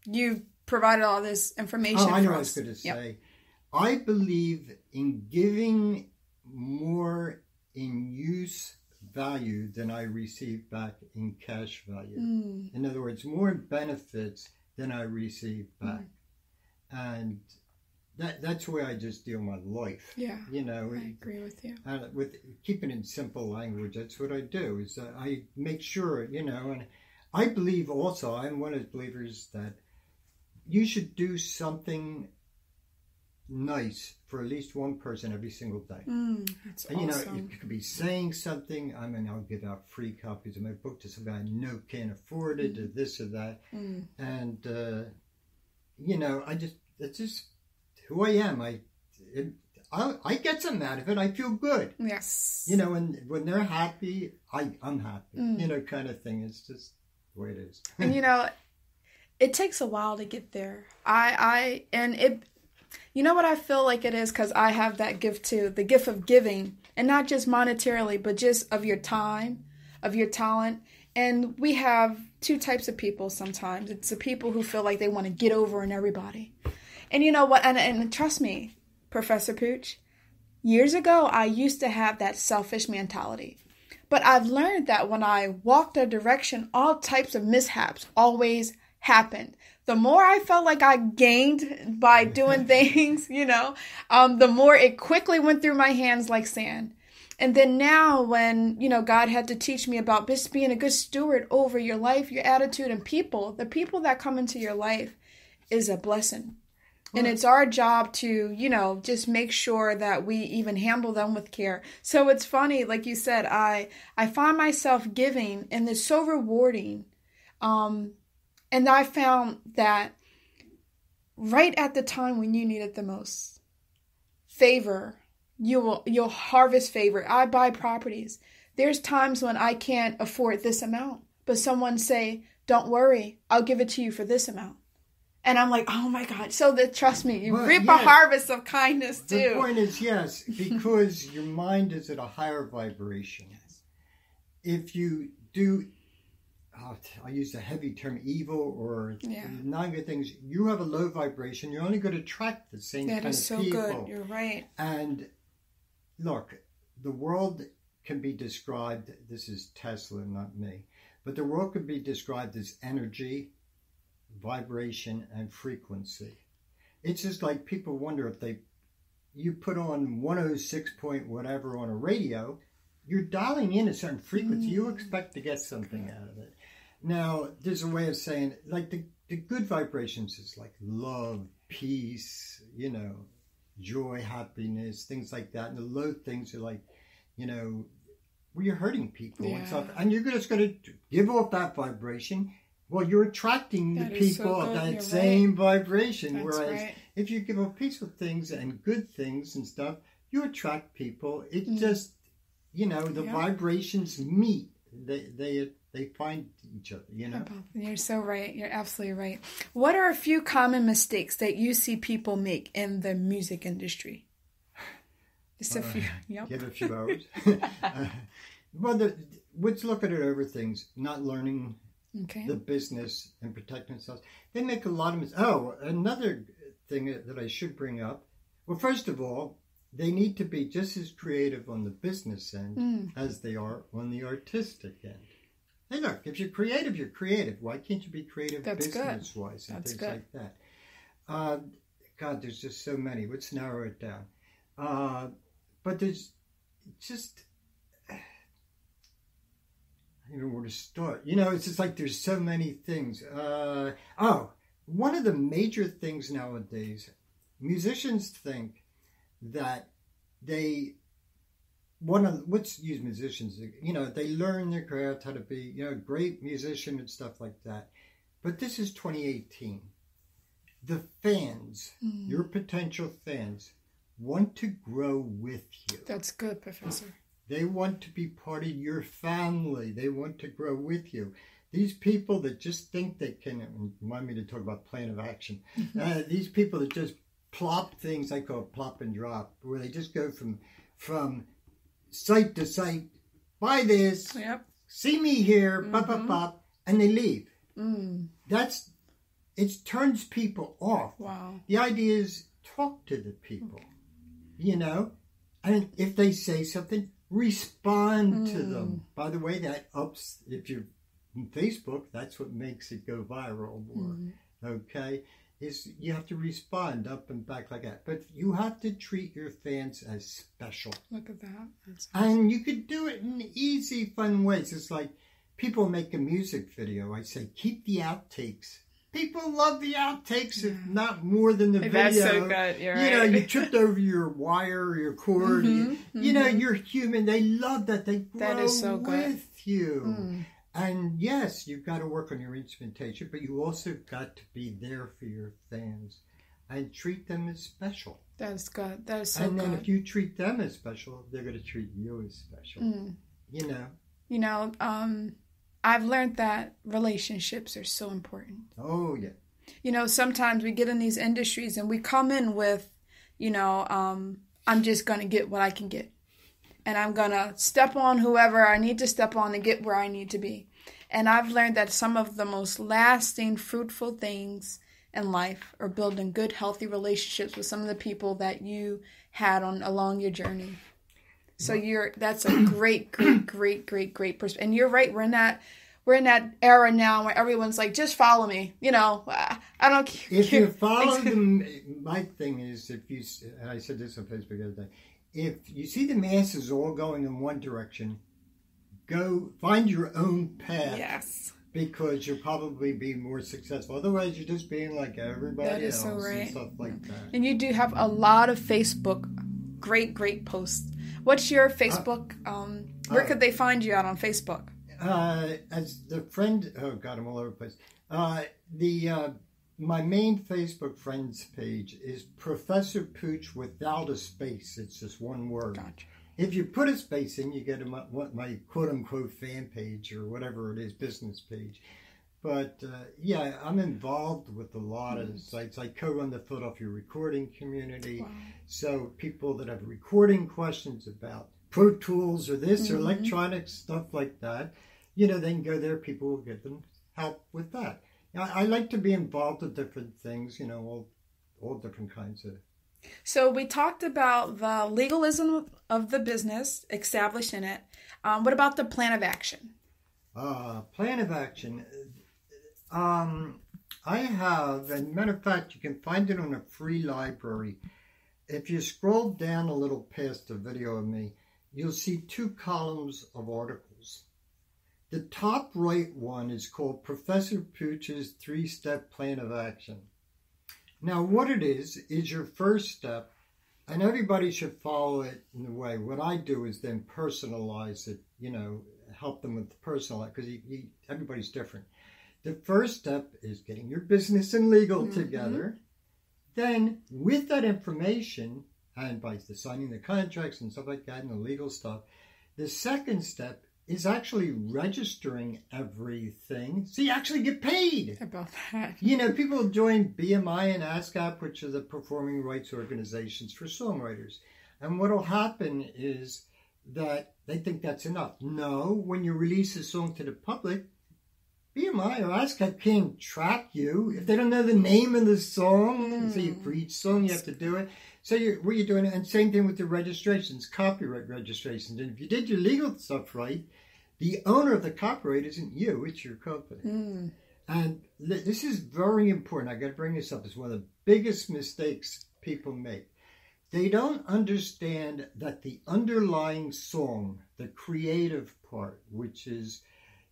you've provided all this information. Oh, I know what I was going to Yep. say. I believe in giving more in use value than I receive back in cash value. Mm, In other words, more benefits than I receive back. And that that's where I just deal my life. yeah, You know, I agree with you. uh, with keeping it in simple language, that's what I do. Is I make sure, you know, and I believe also I'm one of the believers that you should do something nice for at least one person every single day. Mm, that's And you know, awesome. you could be saying something. I mean, I'll give out free copies of my book to somebody I know can't afford it, or this or that. Mm. And uh, you know, I just it's just who I am. I it, I, I get something out of it. I feel good. Yes. You know, and when they're happy, I I'm happy. Mm. You know, kind of thing. It's just the way it is. and you know it takes a while to get there i i and it you know what i feel like it is because i have that gift too the gift of giving and not just monetarily but just of your time of your talent and we have two types of people sometimes it's the people who feel like they want to get over on everybody and you know what and, and trust me professor pooch years ago i used to have that selfish mentality but I've learned that when I walked a direction, all types of mishaps always happened. The more I felt like I gained by [laughs] doing things, you know, um, the more it quickly went through my hands like sand. And then now, when, you know, God had to teach me about just being a good steward over your life, your attitude, and people, the people that come into your life is a blessing. And it's our job to, you know, just make sure that we even handle them with care. So it's funny, like you said, I I find myself giving and it's so rewarding. Um and I found that right at the time when you need it the most, favor, you will you'll harvest favor. I buy properties. There's times when I can't afford this amount, but someone say, "Don't worry, I'll give it to you for this amount." And I'm like, oh my God. So that trust me, you reap a harvest of kindness too. The point is, yes, because your mind is at a higher vibration. Yes. If you do, oh, I use the heavy term evil or Yeah. non good things, you have a low vibration. You're only going to attract the same That kind is of so people. good. You're right. And look, the world can be described, this is Tesla, not me, but the world can be described as energy, vibration, and frequency. It's just like people wonder if they, you put on 106 point whatever on a radio, you're dialing in a certain frequency. You mm. expect to get something out of it. Now, there's a way of saying, like the, the good vibrations is like love, peace, you know, joy, happiness, things like that. And the low things are like, you know, where you're hurting people and stuff. And you're just going to give off that vibration. Well, you're attracting That the is so people of that You're same vibration. That's Whereas right. if you give off peaceful things and good things and stuff, you attract people. It Mm. just, you know, the Yeah. vibrations meet. They they they find each other. You know. You're so right. You're absolutely right. What are a few common mistakes that you see people make in the music industry? [laughs] Just a Uh, few. [laughs] Yep. Give a few [laughs] hours. Uh, well, the, let's look at it over things. Not learning Okay. the business and protect themselves. They make a lot of mis- Oh, another thing that I should bring up. Well, first of all, they need to be just as creative on the business end Mm. as they are on the artistic end. Hey, look, if you're creative, you're creative. Why can't you be creative That's good. business wise and That's things good. like that? Uh, God, there's just so many. Let's narrow it down. Uh, but there's just, you know where to start. You know, it's just like there's so many things. Uh, oh, one of the major things nowadays, musicians think that they one of let's use musicians. You know, they learn their craft, how to be you know a great musician and stuff like that. But this is 2018. The fans, mm. your potential fans, want to grow with you. That's good, Professor. They want to be part of your family. They want to grow with you. These people that just think they can, remind me to talk about plan of action. [laughs] uh, these people that just plop things, I call plop and drop, where they just go from from site to site, buy this, yep. see me here, mm-hmm. pop, pop, pop, and they leave. Mm. That's, it turns people off. Wow. The idea is talk to the people, you know, and if they say something, respond mm. to them. By the way, that ups if you're on Facebook, that's what makes it go viral more. Mm. Okay? Is you have to respond up and back like that. But you have to treat your fans as special. Look at that. That's and you could do it in easy, fun ways. It's like people make a music video. I say, keep the outtakes people love the outtakes, if not more than the video. That's so good. You're you right. know, you tripped over your wire or your cord. Mm-hmm, you, mm-hmm. know, you're human. They love that. They grow that is so good. with you. Mm. And yes, you've got to work on your instrumentation, but you also got to be there for your fans and treat them as special. That's good. That is so And then good. if you treat them as special, they're going to treat you as special. Mm. You know. You know, um, I've learned that relationships are so important. Oh, yeah. You know, sometimes we get in these industries and we come in with, you know, um, I'm just going to get what I can get. And I'm going to step on whoever I need to step on to get where I need to be. And I've learned that some of the most lasting, fruitful things in life are building good, healthy relationships with some of the people that you had on along your journey. So you're that's a great, great, [clears throat] great, great, great person. And you're right. We're in that we're in that era now where everyone's like, just follow me. You know, uh, I don't care. [laughs] If you follow them, my thing is if you. And I said this on Facebook the other day. If you see the masses all going in one direction, go find your own path. Yes. Because you'll probably be more successful. Otherwise, you're just being like everybody that is else so right. and stuff like that. And you do have a lot of Facebook great, great posts What's your Facebook? Um, where uh, could they find you out on Facebook? Uh, as the friend, oh god, I'm all over the place. Uh, the uh, my main Facebook friends page is Professor Pooch without a space. It's just one word. Gotcha. If you put a space in, you get my, my quote unquote fan page or whatever it is, business page. But uh, yeah, I'm involved with a lot of sites. I co-run the Philadelphia recording community. Wow. So people that have recording questions about Pro Tools or this mm-hmm. or electronic stuff like that, you know, they can go there. People will get them help with that. I, I like to be involved with different things. You know, all all different kinds of. So we talked about the legalism of the business established in it. Um, what about the plan of action? Uh, plan of action um, I have, and matter of fact, you can find it on a free library. If you scroll down a little past the video of me, you'll see two columns of articles. The top right one is called Professor Pooch's Three Step Plan of Action. Now, what it is, is your first step, and everybody should follow it in the way. What I do is then personalize it, you know, help them with the personal, because everybody's different. The first step is getting your business and legal mm-hmm. together. Then, with that information, and by the signing the contracts and stuff like that and the legal stuff, the second step is actually registering everything so you actually get paid. About that. You know, people join BMI and ASCAP, which are the performing rights organizations for songwriters. And what will happen is that they think that's enough. No, when you release a song to the public, BMI or ASCAP can't track you if they don't know the name of the song. Mm. So you for each song you have to do it. So you what you're doing, and same thing with the registrations, copyright registrations. And if you did your legal stuff right, the owner of the copyright isn't you; it's your company. Mm. And this is very important. I got to bring this up. It's one of the biggest mistakes people make. They don't understand that the underlying song, the creative part, which is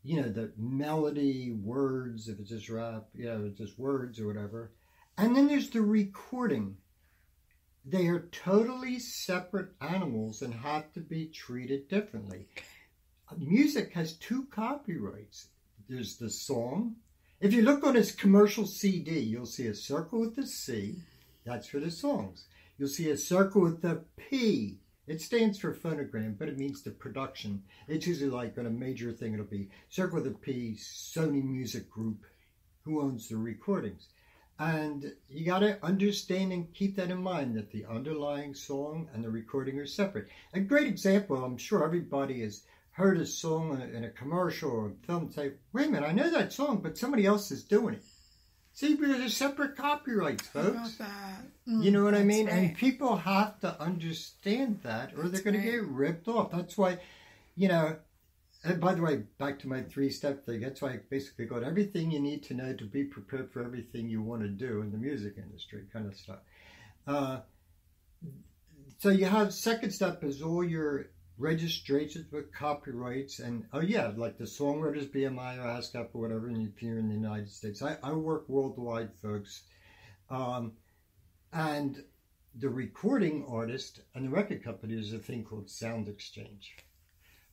you know, the melody, words, if it's just rap, you know, just words or whatever. And then there's the recording. They are totally separate animals and have to be treated differently. Music has two copyrights. There's the song. If you look on his commercial CD, you'll see a circle with the C. That's for the songs. You'll see a circle with the P. It stands for phonogram, but it means the production. It's usually like on a major thing, it'll be circle the P, Sony Music Group, who owns the recordings. And you got to understand and keep that in mind that the underlying song and the recording are separate. A great example, I'm sure everybody has heard a song in a commercial or a film, say, wait a minute, I know that song, but somebody else is doing it. See, there's separate copyrights, folks. Mm, you know what I mean? right. And people have to understand that or That's they're going right. to get ripped off. That's why, you know, and by the way, back to my three step thing, that's why I basically got everything you need to know to be prepared for everything you want to do in the music industry, kind of stuff. Uh, so you have second step is all your registrations with copyrights and oh yeah like the songwriters bmi or ascap or whatever and you're in the united states. I, I work worldwide folks. Um, and the recording artist and the record company is a thing called sound exchange.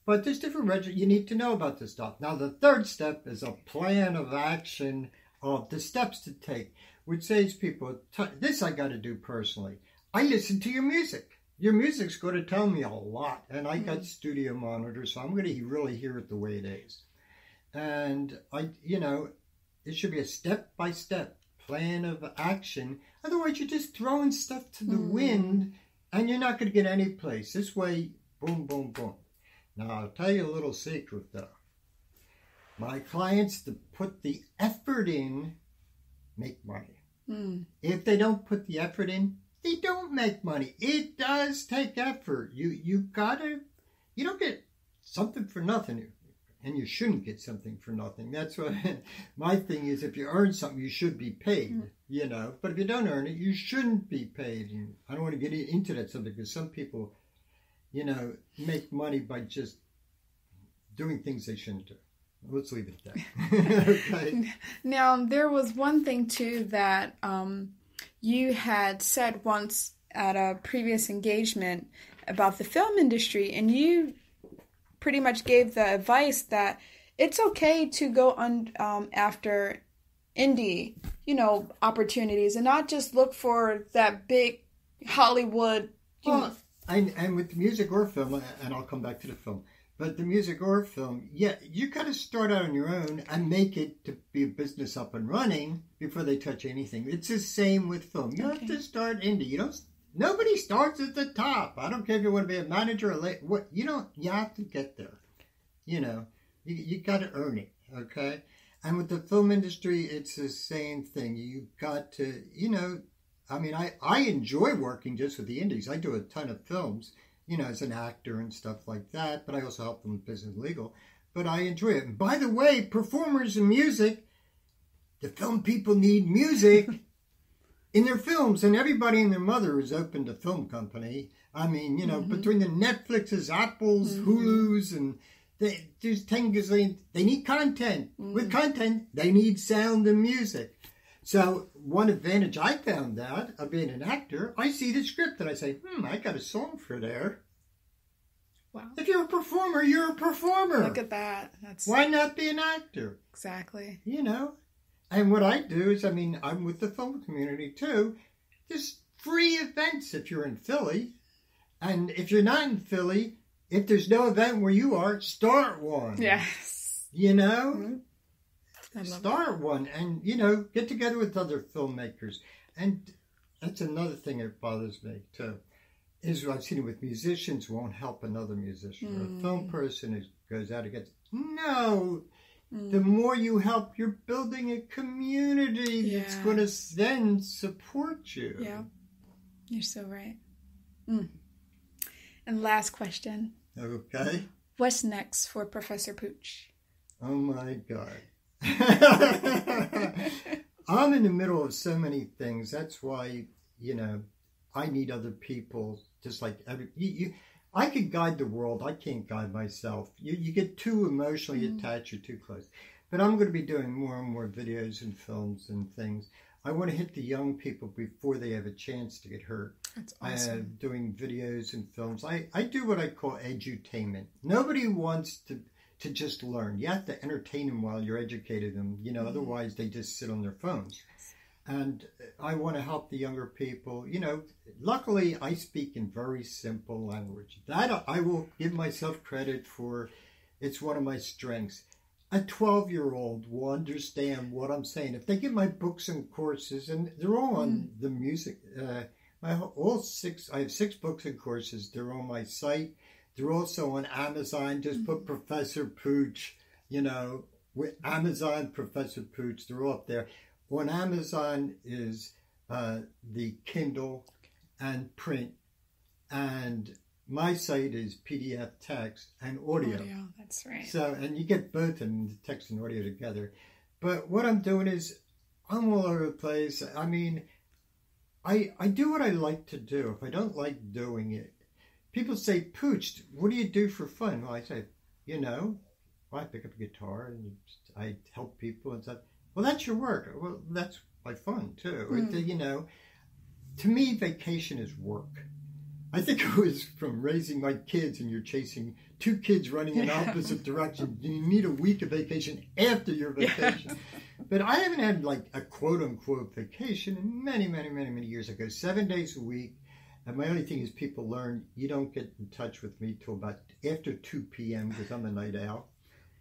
But there's different reg- you need to know about this stuff. Now the third step is a plan of action of the steps to take which says people this i got to do personally. I listen to your music your music's going to tell me a lot and i got studio monitors so i'm going to really hear it the way it is. And i you know it should be a step by step plan of action. Otherwise you're just throwing stuff to the Mm. wind and you're not going to get any place. This way boom boom boom. Now i'll tell you a little secret though. My clients to put the effort in make money. Mm, if they don't put the effort in, they don't make money. It does take effort. You you gotta you don't get something for nothing. And you shouldn't get something for nothing. That's what [laughs] my thing is if you earn something you should be paid, you know. But if you don't earn it, you shouldn't be paid. And I don't want to get into that subject because some people, you know, make money by just doing things they shouldn't do. Let's leave it at that. [laughs] okay. [laughs] Now, there was one thing too that um, you had said once at a previous engagement about the film industry, and you pretty much gave the advice that it's okay to go on um, after indie, you know, opportunities, and not just look for that big Hollywood. You know, Well, and, and with music or film, and I'll come back to the film, but the music or film, yeah, you got to start out on your own and make it to be a business up and running before they touch anything. It's the same with film. You have to start indie. You don't. Nobody starts at the top. I don't care if you want to be a manager or late. What you don't. You have to get there. You know, you you got to earn it. Okay. And with the film industry, it's the same thing. You got to, you know, I mean, I, I enjoy working just with the indies. I do a ton of films, you know, as an actor and stuff like that, but I also help them with business legal. But I enjoy it. And by the way, performers and music, the film people need music [laughs] in their films, and everybody and their mother is open to film company. I mean, you know, mm-hmm. between the Netflixes, Apples, mm-hmm. Hulus, and they, there's 10 gazillion, they need content. With mm-hmm. content, they need sound and music. So one advantage I found that of being an actor, I see the script and I say, hmm, I got a song for there. wow. If you're a performer, you're a performer. Look at that. That's Why not be an actor? exactly. You know? And what I do is, I mean, I'm with the film community too. There's free events if you're in Philly. And if you're not in Philly, if there's no event where you are, start one. Yes. You know? I love start one and you know get together with other filmmakers. And that's another thing that bothers me too is i've seen it with musicians won't help another musician or a film person who goes out against no the more you help you're building a community that's going to then support you. Yeah, you're so right. Mm. And last question. Okay. What's next for Professor Pooch? Oh my God. [laughs] I'm in the middle of so many things. That's why, you know, I need other people, just like every. You, you, I could guide the world. I can't guide myself. You, you get too emotionally Mm. attached or too close. But I'm going to be doing more and more videos and films and things. I want to hit the young people before they have a chance to get hurt. That's I awesome. am doing videos and films. I, I do what I call edutainment. Nobody wants to to just learn. You have to entertain them while you're educating them. You know, Mhm. otherwise they just sit on their phones. And I want to help the younger people. You know, luckily I speak in very simple language. That I will give myself credit for. It's one of my strengths. A 12 year old will understand what I'm saying. If they get my books and courses, and they're all on the music, uh, my whole- all six, I have six books and courses. They're on my site. They're also on Amazon. Just put Professor Pooch, you know, with Amazon Professor Pooch. They're all up there. On Amazon is uh, the Kindle and print, and my site is PDF text and audio. Audio, That's right. So, and you get both of them, the text and audio together. But what I'm doing is, I'm all over the place. I mean, I I do what I like to do. If I don't like doing it, people say, "Pooch, what do you do for fun?" Well, I say, you know, well, I pick up a guitar and I help people and stuff. Well, that's your work. Well, that's my fun too. It- hmm. you know, to me, vacation is work. I think [laughs] it was from raising my kids, and you're chasing two kids running in [laughs] opposite directions. You need a week of vacation after your vacation. But I haven't had like a quote unquote vacation in many, many, many, many years ago. Seven days a week. And my only thing is, people learn you don't get in touch with me till about after 2 p.m. because I'm a night owl,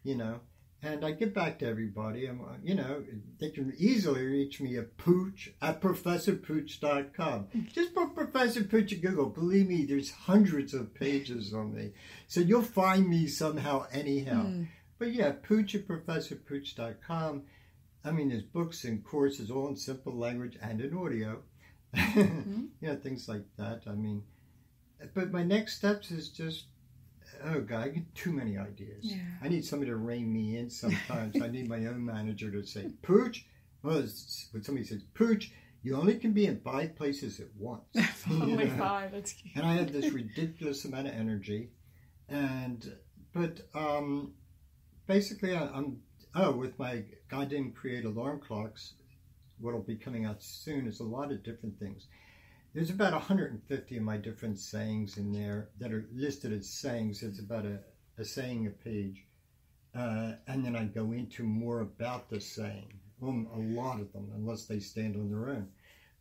you know. And I get back to everybody. I'm, uh, you know, they can easily reach me at pooch at professorpooch.com. Just put Professor Pooch in Google. Believe me, there's hundreds of pages on me. So you'll find me somehow, anyhow. Mm. But yeah, pooch at professorpooch.com. I mean, there's books and courses all in simple language and in audio. Mm-hmm. [laughs] you know, things like that. I mean, but my next steps is just, oh God, I get too many ideas. Yeah. I need somebody to rein me in sometimes. I need my own manager to say, Pooch, well, when somebody says, Pooch, you only can be in five places at once. [laughs] [laughs] Only five. That's cute. and I have this ridiculous amount of energy, and but um, basically I, I'm oh with my God didn't create alarm clocks. What'll be coming out soon is a lot of different things. There's about 150 of my different sayings in there that are listed as sayings. It's about a, a saying a page, uh, and then I go into more about the saying. Um, a lot of them, unless they stand on their own.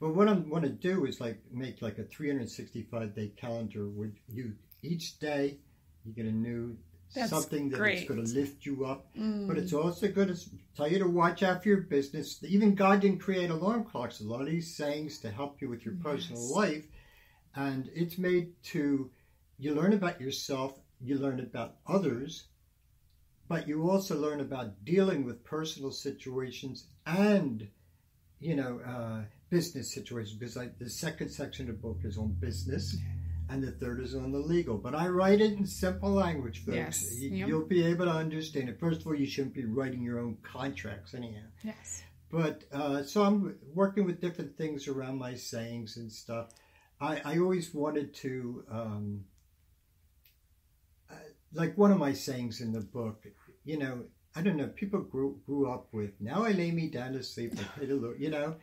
But what I want to do is like make like a 365 day calendar where you each day you get a new That's something that great. going to lift you up. Mm. But it's also going to tell you to watch out for your business. Even God didn't create alarm clocks. A lot of these sayings to help you with your personal Yes. life, and it's made to you learn about yourself, you learn about others, but you also learn about dealing with personal situations and you know uh, business situations. Because I, the second section of the book is on business. And the third is on the legal, but I write it in simple language, folks. Yes. You, Yep. You'll be able to understand it. First of all, you shouldn't be writing your own contracts, anyhow. Yes. But uh, so I'm working with different things around my sayings and stuff. I, I always wanted to, um, uh, like one of my sayings in the book, you know, I don't know, people grew, grew up with, now I lay me down to sleep, I pray the Lord, you know,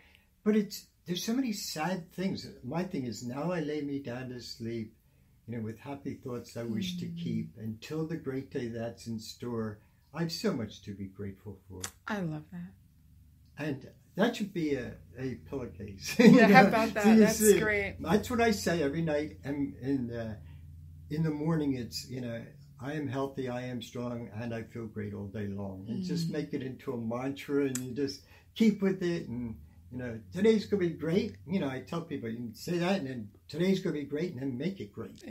but it's, there's so many sad things. My thing is, now I lay me down to sleep, you know, with happy thoughts I wish to keep until the great day that's in store. I have so much to be grateful for. I love that. And that should be a, a pillowcase. [laughs] Yeah, how about that? So That's see, great. That's what I say every night. And in, uh, in the morning, it's, you know, I am healthy, I am strong, and I feel great all day long. And just Mm. make it into a mantra and you just keep with it. And, you know, today's going to be great. You know, I tell people, you can say that, and then today's going to be great, and then make it great.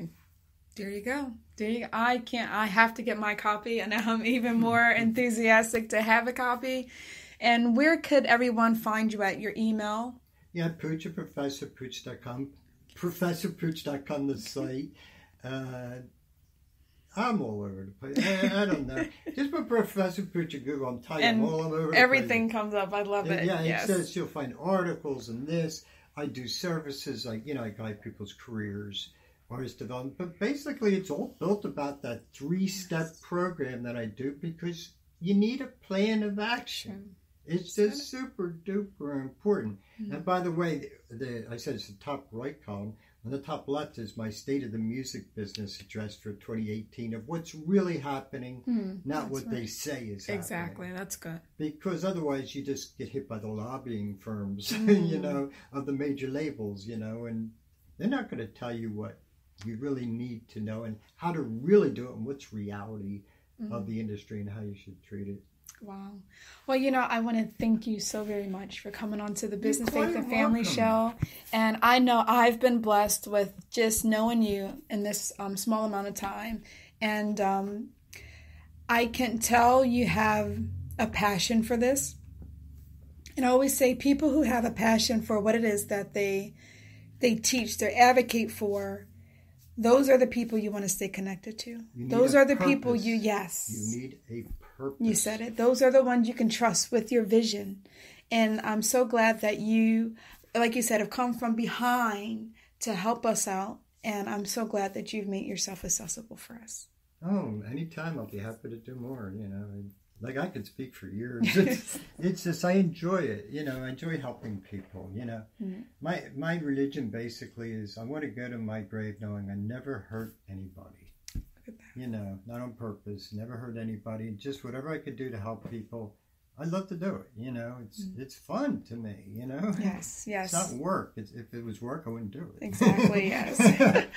There you go. There you go. I can't. I have to get my copy, and [laughs] I'm even more [laughs] enthusiastic to have a copy. And where could everyone find you at? Your email? Yeah, Pooch at ProfessorPooch.com. ProfessorPooch.com, the site. Uh, I'm all over the place. I, I don't know. [laughs] Just put Professor at Google. I'm telling you, I'm all over the Everything comes up. I love it. Yeah, yes. it says you'll find articles and this. I do services. I, you know, I guide people's careers. artist development. But basically, it's all built about that three step Yes. program that I do because you need a plan of action. It's just super duper important. Mhm. And by the way, the, the I said it's the top right column. On the top left is my state of the music business address for 2018 of what's really happening, Hmm, not what right. they say is happening. Exactly, that's good. Because otherwise, you just get hit by the lobbying firms, Mm. [laughs] you know, of the major labels, you know, and they're not going to tell you what you really need to know and how to really do it and what's reality of Mhm. the industry and how you should treat it. Wow. Well, you know, I want to thank you so very much for coming on to the Business Faith and Family welcome. Show. And I know I've been blessed with just knowing you in this um, small amount of time. And um, I can tell you have a passion for this. And I always say people who have a passion for what it is that they they teach, they advocate for, those are the people you want to stay connected to. Those are the people you yes. You need a purpose. You said it. Those are the ones you can trust with your vision. And I'm so glad that you, like you said, have come from behind to help us out. And I'm so glad that you've made yourself accessible for us. Oh, anytime I'll be happy to do more. You know, like I could speak for years. [laughs] It's, it's just I enjoy it. You know, I enjoy helping people. You know, Mm. my my religion basically is I want to go to my grave knowing I never hurt anybody. Look at that. You know, not on purpose, never hurt anybody. Just whatever I could do to help people, I love to do it. You know, it's it's fun to me. You know, Yes. [laughs] Yes, It's not work. It's, if it was work, I wouldn't do it. Exactly, [laughs] yes.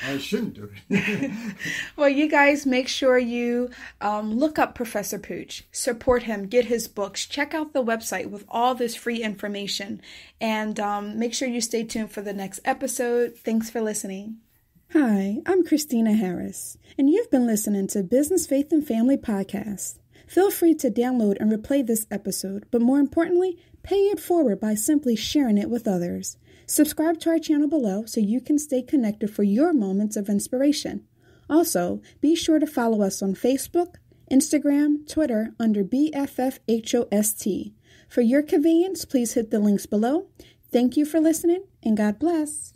I shouldn't do it. [laughs] Well, you guys make sure you um, look up Professor Pooch, support him, get his books, check out the website with all this free information, and um, make sure you stay tuned for the next episode. Thanks for listening. Hi, I'm Christina Harris, and you've been listening to Business, Faith, and Family Podcast. Feel free to download and replay this episode, but more importantly, pay it forward by simply sharing it with others. Subscribe to our channel below so you can stay connected for your moments of inspiration. Also, be sure to follow us on Facebook, Instagram, Twitter under BFFHOST. For your convenience, please hit the links below. Thank you for listening, and God bless.